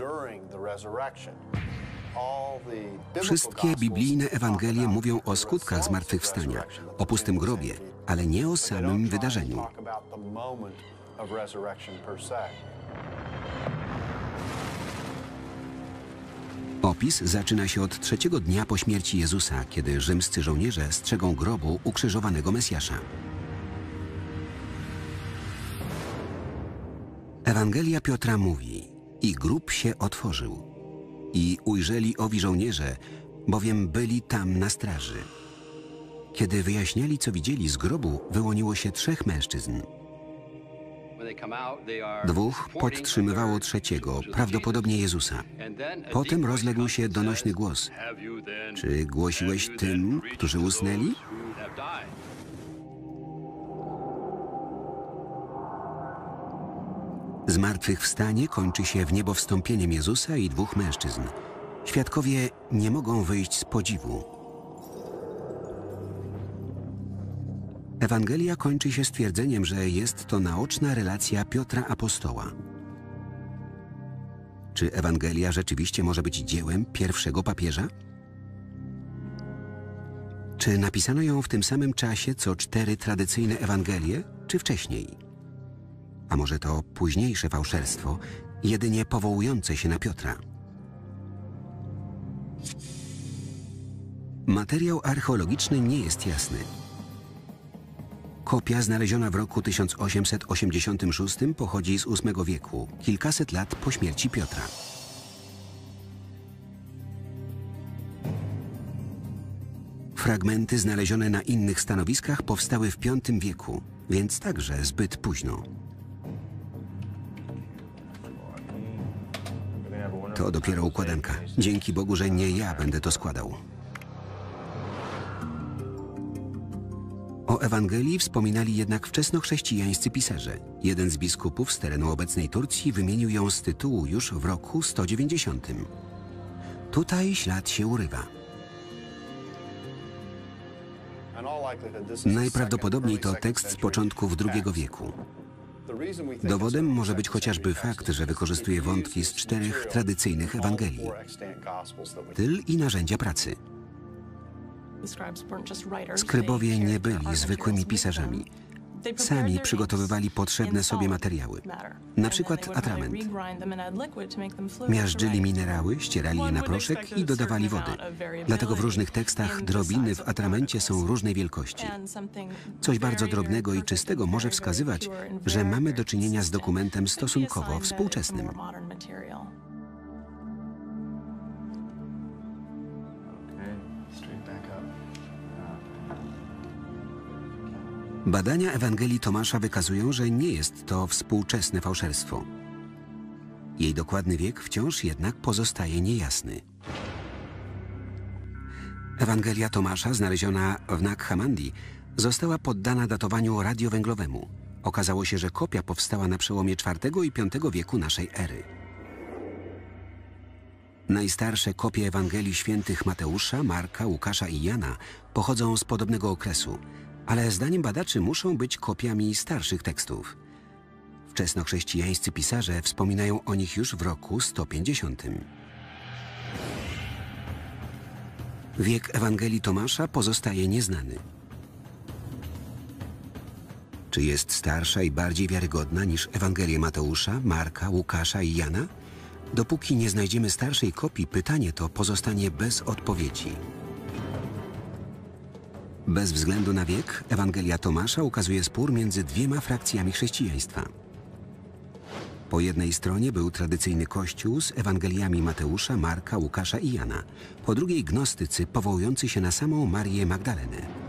Wszystkie biblijne Ewangelie mówią o skutkach zmartwychwstania, o pustym grobie, ale nie o samym wydarzeniu. Opis zaczyna się od trzeciego dnia po śmierci Jezusa, kiedy rzymscy żołnierze strzegą grobu ukrzyżowanego Mesjasza. Ewangelia Piotra mówi: I grób się otworzył. I ujrzeli owi żołnierze, bowiem byli tam na straży. Kiedy wyjaśniali, co widzieli z grobu, wyłoniło się trzech mężczyzn. Dwóch podtrzymywało trzeciego, prawdopodobnie Jezusa. Potem rozległ się donośny głos. Czy głosiłeś tym, którzy usnęli? Zmartwychwstanie kończy się w niebo wstąpieniem Jezusa i dwóch mężczyzn. Świadkowie nie mogą wyjść z podziwu. Ewangelia kończy się stwierdzeniem, że jest to naoczna relacja Piotra Apostoła. Czy Ewangelia rzeczywiście może być dziełem pierwszego papieża? Czy napisano ją w tym samym czasie co cztery tradycyjne Ewangelie, czy wcześniej? A może to późniejsze fałszerstwo, jedynie powołujące się na Piotra? Materiał archeologiczny nie jest jasny. Kopia znaleziona w roku 1886 pochodzi z VIII wieku, kilkaset lat po śmierci Piotra. Fragmenty znalezione na innych stanowiskach powstały w V wieku, więc także zbyt późno. To dopiero układanka. Dzięki Bogu, że nie ja będę to składał. O Ewangelii wspominali jednak wczesnochrześcijańscy pisarze. Jeden z biskupów z terenu obecnej Turcji wymienił ją z tytułu już w roku 190. Tutaj ślad się urywa. Najprawdopodobniej to tekst z początków II wieku. Dowodem może być chociażby fakt, że wykorzystuje wątki z czterech tradycyjnych Ewangelii. Tyl i narzędzia pracy. Skrybowie nie byli zwykłymi pisarzami. Sami przygotowywali potrzebne sobie materiały, na przykład atrament. Miażdżyli minerały, ścierali je na proszek i dodawali wody. Dlatego w różnych tekstach drobiny w atramencie są różnej wielkości. Coś bardzo drobnego i czystego może wskazywać, że mamy do czynienia z dokumentem stosunkowo współczesnym. Badania Ewangelii Tomasza wykazują, że nie jest to współczesne fałszerstwo. Jej dokładny wiek wciąż jednak pozostaje niejasny. Ewangelia Tomasza, znaleziona w Nag Hammadi, została poddana datowaniu radiowęglowemu. Okazało się, że kopia powstała na przełomie IV i V wieku naszej ery. Najstarsze kopie Ewangelii świętych Mateusza, Marka, Łukasza i Jana pochodzą z podobnego okresu – ale zdaniem badaczy muszą być kopiami starszych tekstów. Wczesnochrześcijańscy pisarze wspominają o nich już w roku 150. Wiek Ewangelii Tomasza pozostaje nieznany. Czy jest starsza i bardziej wiarygodna niż Ewangelie Mateusza, Marka, Łukasza i Jana? Dopóki nie znajdziemy starszej kopii, pytanie to pozostanie bez odpowiedzi. Bez względu na wiek, Ewangelia Tomasza ukazuje spór między dwiema frakcjami chrześcijaństwa. Po jednej stronie był tradycyjny kościół z Ewangeliami Mateusza, Marka, Łukasza i Jana. Po drugiej gnostycy powołujący się na samą Marię Magdalenę.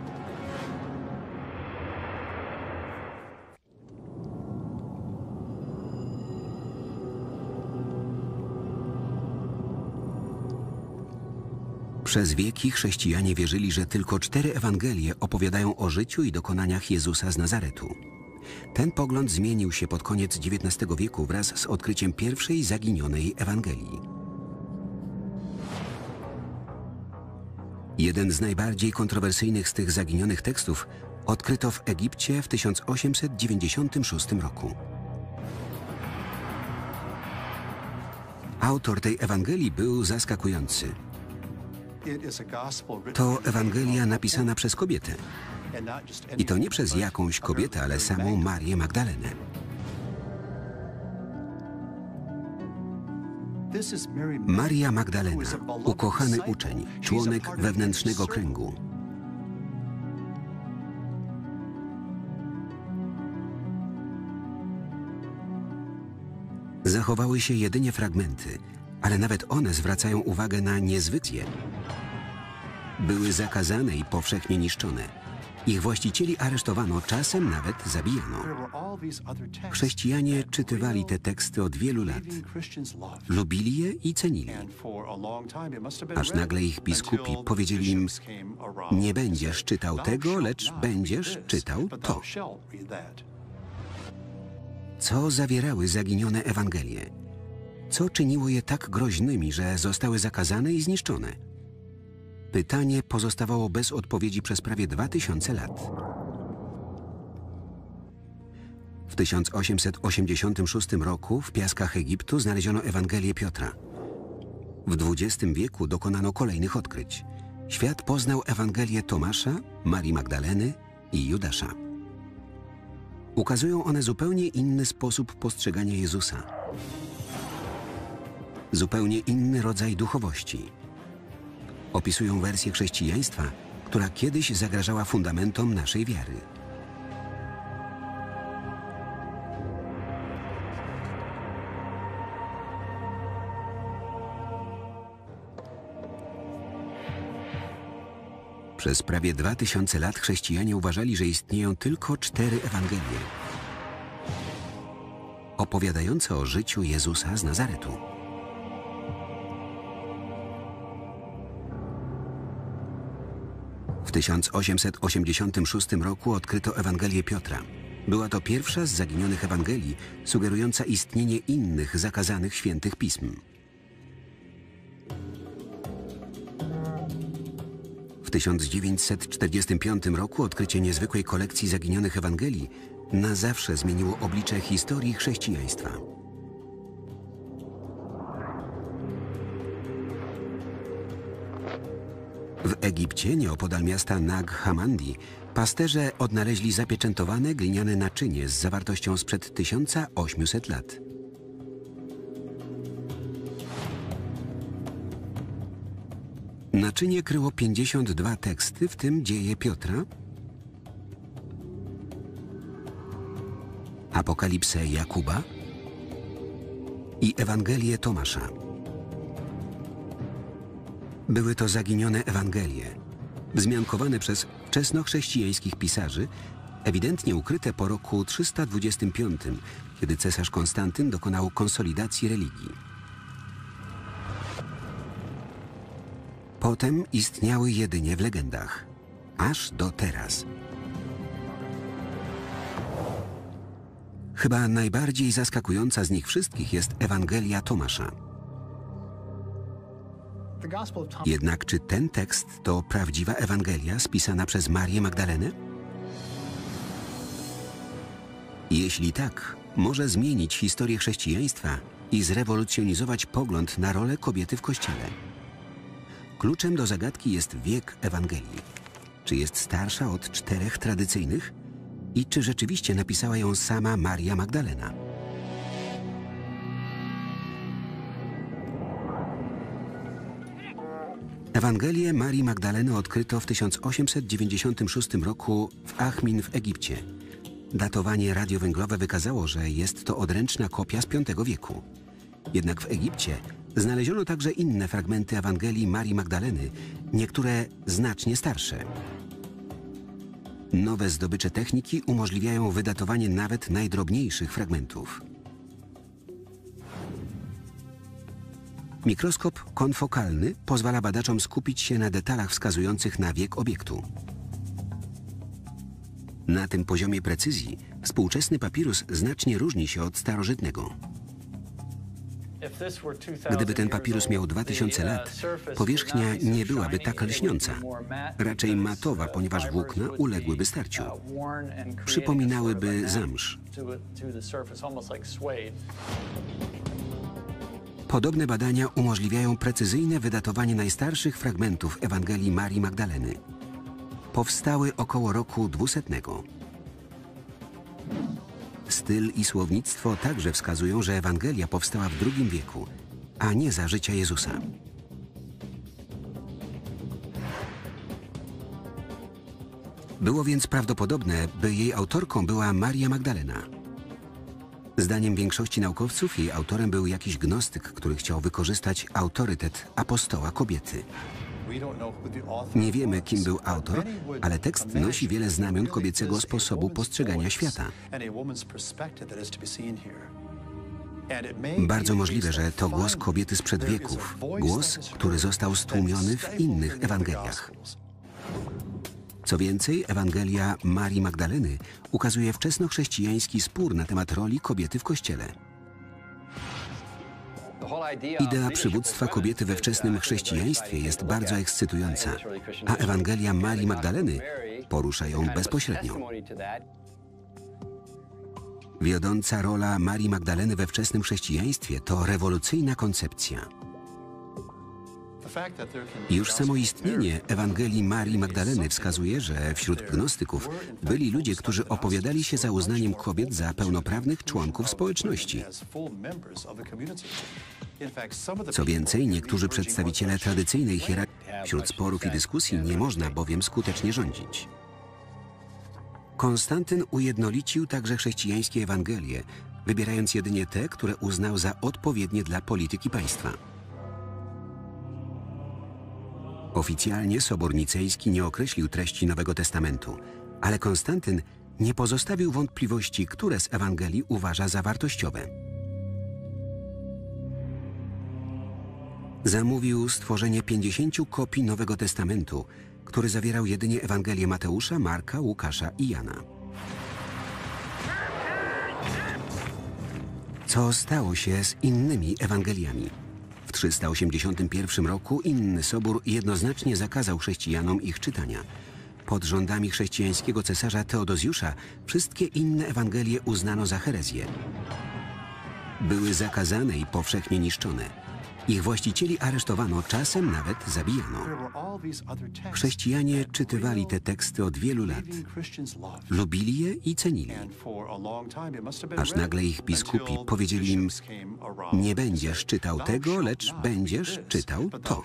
Przez wieki chrześcijanie wierzyli, że tylko cztery Ewangelie opowiadają o życiu i dokonaniach Jezusa z Nazaretu. Ten pogląd zmienił się pod koniec XIX wieku wraz z odkryciem pierwszej zaginionej Ewangelii. Jeden z najbardziej kontrowersyjnych z tych zaginionych tekstów odkryto w Egipcie w 1896 roku. Autor tej Ewangelii był zaskakujący. To Ewangelia napisana przez kobietę. I to nie przez jakąś kobietę, ale samą Marię Magdalenę. Maria Magdalena, ukochany uczeń, członek wewnętrznego kręgu. Zachowały się jedynie fragmenty, ale nawet one zwracają uwagę na niezwykłe. Były zakazane i powszechnie niszczone. Ich właścicieli aresztowano, czasem nawet zabijano. Chrześcijanie czytywali te teksty od wielu lat. Lubili je i cenili. Aż nagle ich biskupi powiedzieli im, nie będziesz czytał tego, lecz będziesz czytał to. Co zawierały zaginione Ewangelie? Co czyniło je tak groźnymi, że zostały zakazane i zniszczone? Pytanie pozostawało bez odpowiedzi przez prawie 2000 lat. W 1886 roku w piaskach Egiptu znaleziono Ewangelię Piotra. W XX wieku dokonano kolejnych odkryć. Świat poznał Ewangelię Tomasza, Marii Magdaleny i Judasza. Ukazują one zupełnie inny sposób postrzegania Jezusa. Zupełnie inny rodzaj duchowości – opisują wersję chrześcijaństwa, która kiedyś zagrażała fundamentom naszej wiary. Przez prawie dwa tysiące lat chrześcijanie uważali, że istnieją tylko cztery Ewangelie opowiadające o życiu Jezusa z Nazaretu. W 1886 roku odkryto Ewangelię Piotra. Była to pierwsza z zaginionych Ewangelii, sugerująca istnienie innych zakazanych świętych pism. W 1945 roku odkrycie niezwykłej kolekcji zaginionych Ewangelii na zawsze zmieniło oblicze historii chrześcijaństwa. Egipcie, nieopodal miasta Nag Hammadi, pasterze odnaleźli zapieczętowane gliniane naczynie z zawartością sprzed 1800 lat. Naczynie kryło 52 teksty, w tym dzieje Piotra, Apokalipsę Jakuba i Ewangelię Tomasza. Były to zaginione Ewangelie, wzmiankowane przez wczesnochrześcijańskich pisarzy, ewidentnie ukryte po roku 325, kiedy cesarz Konstantyn dokonał konsolidacji religii. Potem istniały jedynie w legendach, aż do teraz. Chyba najbardziej zaskakująca z nich wszystkich jest Ewangelia Tomasza. Jednak czy ten tekst to prawdziwa Ewangelia spisana przez Marię Magdalenę? Jeśli tak, może zmienić historię chrześcijaństwa i zrewolucjonizować pogląd na rolę kobiety w Kościele. Kluczem do zagadki jest wiek Ewangelii. Czy jest starsza od czterech tradycyjnych? I czy rzeczywiście napisała ją sama Maria Magdalena? Ewangelię Marii Magdaleny odkryto w 1896 roku w Achmin w Egipcie. Datowanie radiowęglowe wykazało, że jest to odręczna kopia z V wieku. Jednak w Egipcie znaleziono także inne fragmenty Ewangelii Marii Magdaleny, niektóre znacznie starsze. Nowe zdobycze techniki umożliwiają wydatowanie nawet najdrobniejszych fragmentów. Mikroskop konfokalny pozwala badaczom skupić się na detalach wskazujących na wiek obiektu. Na tym poziomie precyzji współczesny papirus znacznie różni się od starożytnego. Gdyby ten papirus miał 2000 lat, powierzchnia nie byłaby tak lśniąca. Raczej matowa, ponieważ włókna uległyby starciu. Przypominałyby zamsz. Podobne badania umożliwiają precyzyjne wydatowanie najstarszych fragmentów Ewangelii Marii Magdaleny. Powstały około roku 200. Styl i słownictwo także wskazują, że Ewangelia powstała w II wieku, a nie za życia Jezusa. Było więc prawdopodobne, by jej autorką była Maria Magdalena. Zdaniem większości naukowców jej autorem był jakiś gnostyk, który chciał wykorzystać autorytet apostoła kobiety. Nie wiemy, kim był autor, ale tekst nosi wiele znamion kobiecego sposobu postrzegania świata. Bardzo możliwe, że to głos kobiety sprzed wieków, głos, który został stłumiony w innych Ewangeliach. Co więcej, Ewangelia Marii Magdaleny ukazuje wczesnochrześcijański spór na temat roli kobiety w Kościele. Idea przywództwa kobiety we wczesnym chrześcijaństwie jest bardzo ekscytująca, a Ewangelia Marii Magdaleny porusza ją bezpośrednio. Wiodąca rola Marii Magdaleny we wczesnym chrześcijaństwie to rewolucyjna koncepcja. Już samo istnienie Ewangelii Marii Magdaleny wskazuje, że wśród gnostyków byli ludzie, którzy opowiadali się za uznaniem kobiet za pełnoprawnych członków społeczności. Co więcej, niektórzy przedstawiciele tradycyjnej hierarchii wśród sporów i dyskusji nie można bowiem skutecznie rządzić. Konstantyn ujednolicił także chrześcijańskie Ewangelie, wybierając jedynie te, które uznał za odpowiednie dla polityki państwa. Oficjalnie Sobor Nicejski nie określił treści Nowego Testamentu, ale Konstantyn nie pozostawił wątpliwości, które z Ewangelii uważa za wartościowe. Zamówił stworzenie 50 kopii Nowego Testamentu, który zawierał jedynie Ewangelię Mateusza, Marka, Łukasza i Jana. Co stało się z innymi Ewangeliami? W 381 roku inny sobór jednoznacznie zakazał chrześcijanom ich czytania. Pod rządami chrześcijańskiego cesarza Teodozjusza wszystkie inne Ewangelie uznano za herezję. Były zakazane i powszechnie niszczone. Ich właścicieli aresztowano, czasem nawet zabijano. Chrześcijanie czytywali te teksty od wielu lat. Lubili je i cenili. Aż nagle ich biskupi powiedzieli im, nie będziesz czytał tego, lecz będziesz czytał to.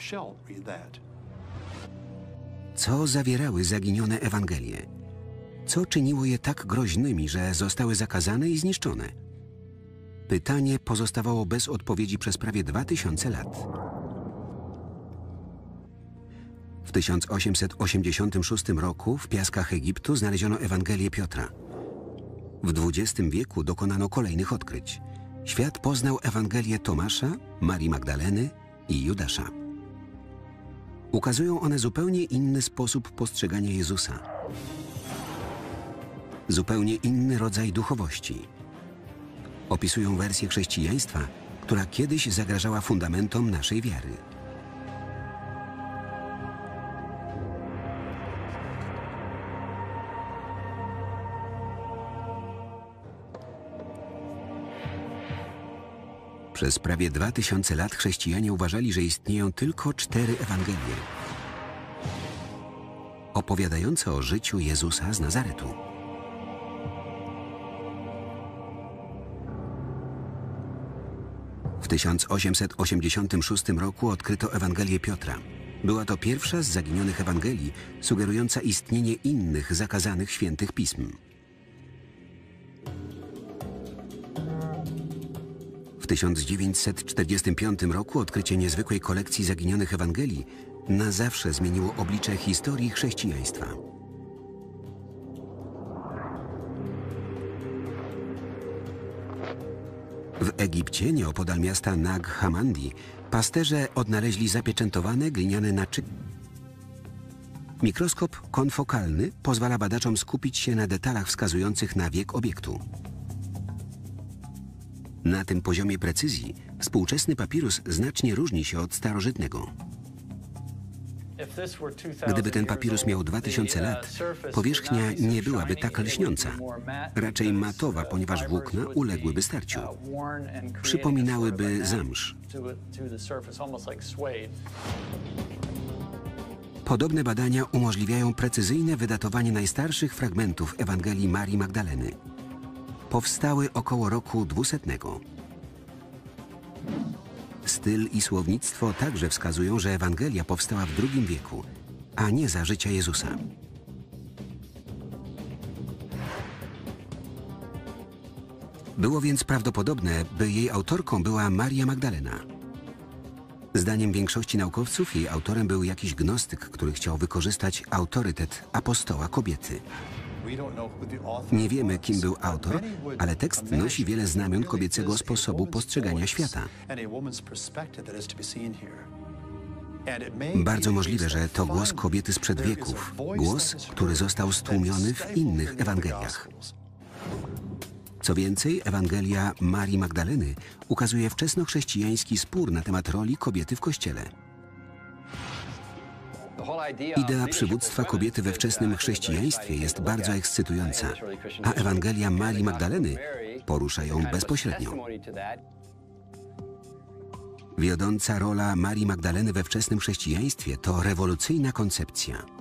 Co zawierały zaginione Ewangelie? Co czyniło je tak groźnymi, że zostały zakazane i zniszczone? Pytanie pozostawało bez odpowiedzi przez prawie 2000 lat. W 1886 roku w piaskach Egiptu znaleziono Ewangelię Piotra. W XX wieku dokonano kolejnych odkryć. Świat poznał Ewangelię Tomasza, Marii Magdaleny i Judasza. Ukazują one zupełnie inny sposób postrzegania Jezusa. Zupełnie inny rodzaj duchowości opisują wersję chrześcijaństwa, która kiedyś zagrażała fundamentom naszej wiary. Przez prawie dwa tysiące lat chrześcijanie uważali, że istnieją tylko cztery Ewangelie. Opowiadające o życiu Jezusa z Nazaretu. 1886 roku odkryto Ewangelię Piotra. Była to pierwsza z zaginionych Ewangelii, sugerująca istnienie innych zakazanych świętych pism. W 1945 roku odkrycie niezwykłej kolekcji zaginionych Ewangelii na zawsze zmieniło oblicze historii chrześcijaństwa. Egipcie, nieopodal miasta Nag Hammadi, pasterze odnaleźli zapieczętowane gliniane naczynia. Mikroskop konfokalny pozwala badaczom skupić się na detalach wskazujących na wiek obiektu. Na tym poziomie precyzji współczesny papirus znacznie różni się od starożytnego. Gdyby ten papirus miał 2000 lat, powierzchnia nie byłaby tak lśniąca, raczej matowa, ponieważ włókna uległyby starciu. Przypominałyby zamsz. Podobne badania umożliwiają precyzyjne wydatowanie najstarszych fragmentów Ewangelii Marii Magdaleny. Powstały około roku 200. Styl i słownictwo także wskazują, że Ewangelia powstała w II wieku, a nie za życia Jezusa. Było więc prawdopodobne, by jej autorką była Maria Magdalena. Zdaniem większości naukowców jej autorem był jakiś gnostyk, który chciał wykorzystać autorytet apostoła kobiety. Nie wiemy, kim był autor, ale tekst nosi wiele znamion kobiecego sposobu postrzegania świata. Bardzo możliwe, że to głos kobiety sprzed wieków, głos, który został stłumiony w innych Ewangeliach. Co więcej, Ewangelia Marii Magdaleny ukazuje wczesnochrześcijański spór na temat roli kobiety w Kościele. Idea przywództwa kobiety we wczesnym chrześcijaństwie jest bardzo ekscytująca, a Ewangelia Marii Magdaleny porusza ją bezpośrednio. Wiodąca rola Marii Magdaleny we wczesnym chrześcijaństwie to rewolucyjna koncepcja.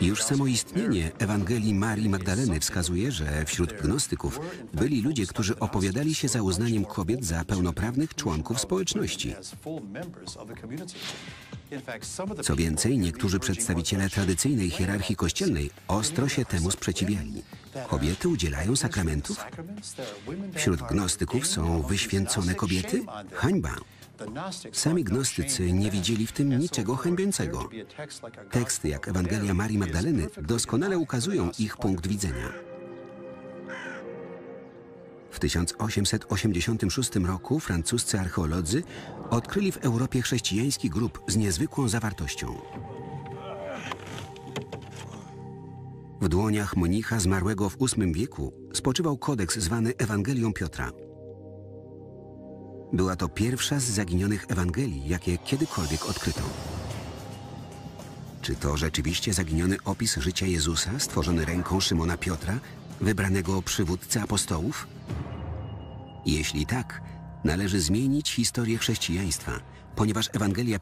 Już samo istnienie Ewangelii Marii Magdaleny wskazuje, że wśród gnostyków byli ludzie, którzy opowiadali się za uznaniem kobiet za pełnoprawnych członków społeczności. Co więcej, niektórzy przedstawiciele tradycyjnej hierarchii kościelnej ostro się temu sprzeciwiali. Kobiety udzielają sakramentów? Wśród gnostyków są wyświęcone kobiety? Hańba! Sami gnostycy nie widzieli w tym niczego hańbiącego. Teksty jak Ewangelia Marii Magdaleny doskonale ukazują ich punkt widzenia. W 1886 roku francuscy archeolodzy odkryli w Europie chrześcijański grób z niezwykłą zawartością. W dłoniach mnicha zmarłego w VIII wieku spoczywał kodeks zwany Ewangelią Piotra. Była to pierwsza z zaginionych Ewangelii, jakie kiedykolwiek odkryto. Czy to rzeczywiście zaginiony opis życia Jezusa stworzony ręką Szymona Piotra, wybranego przywódcy apostołów? Jeśli tak, należy zmienić historię chrześcijaństwa, ponieważ Ewangelia Piotra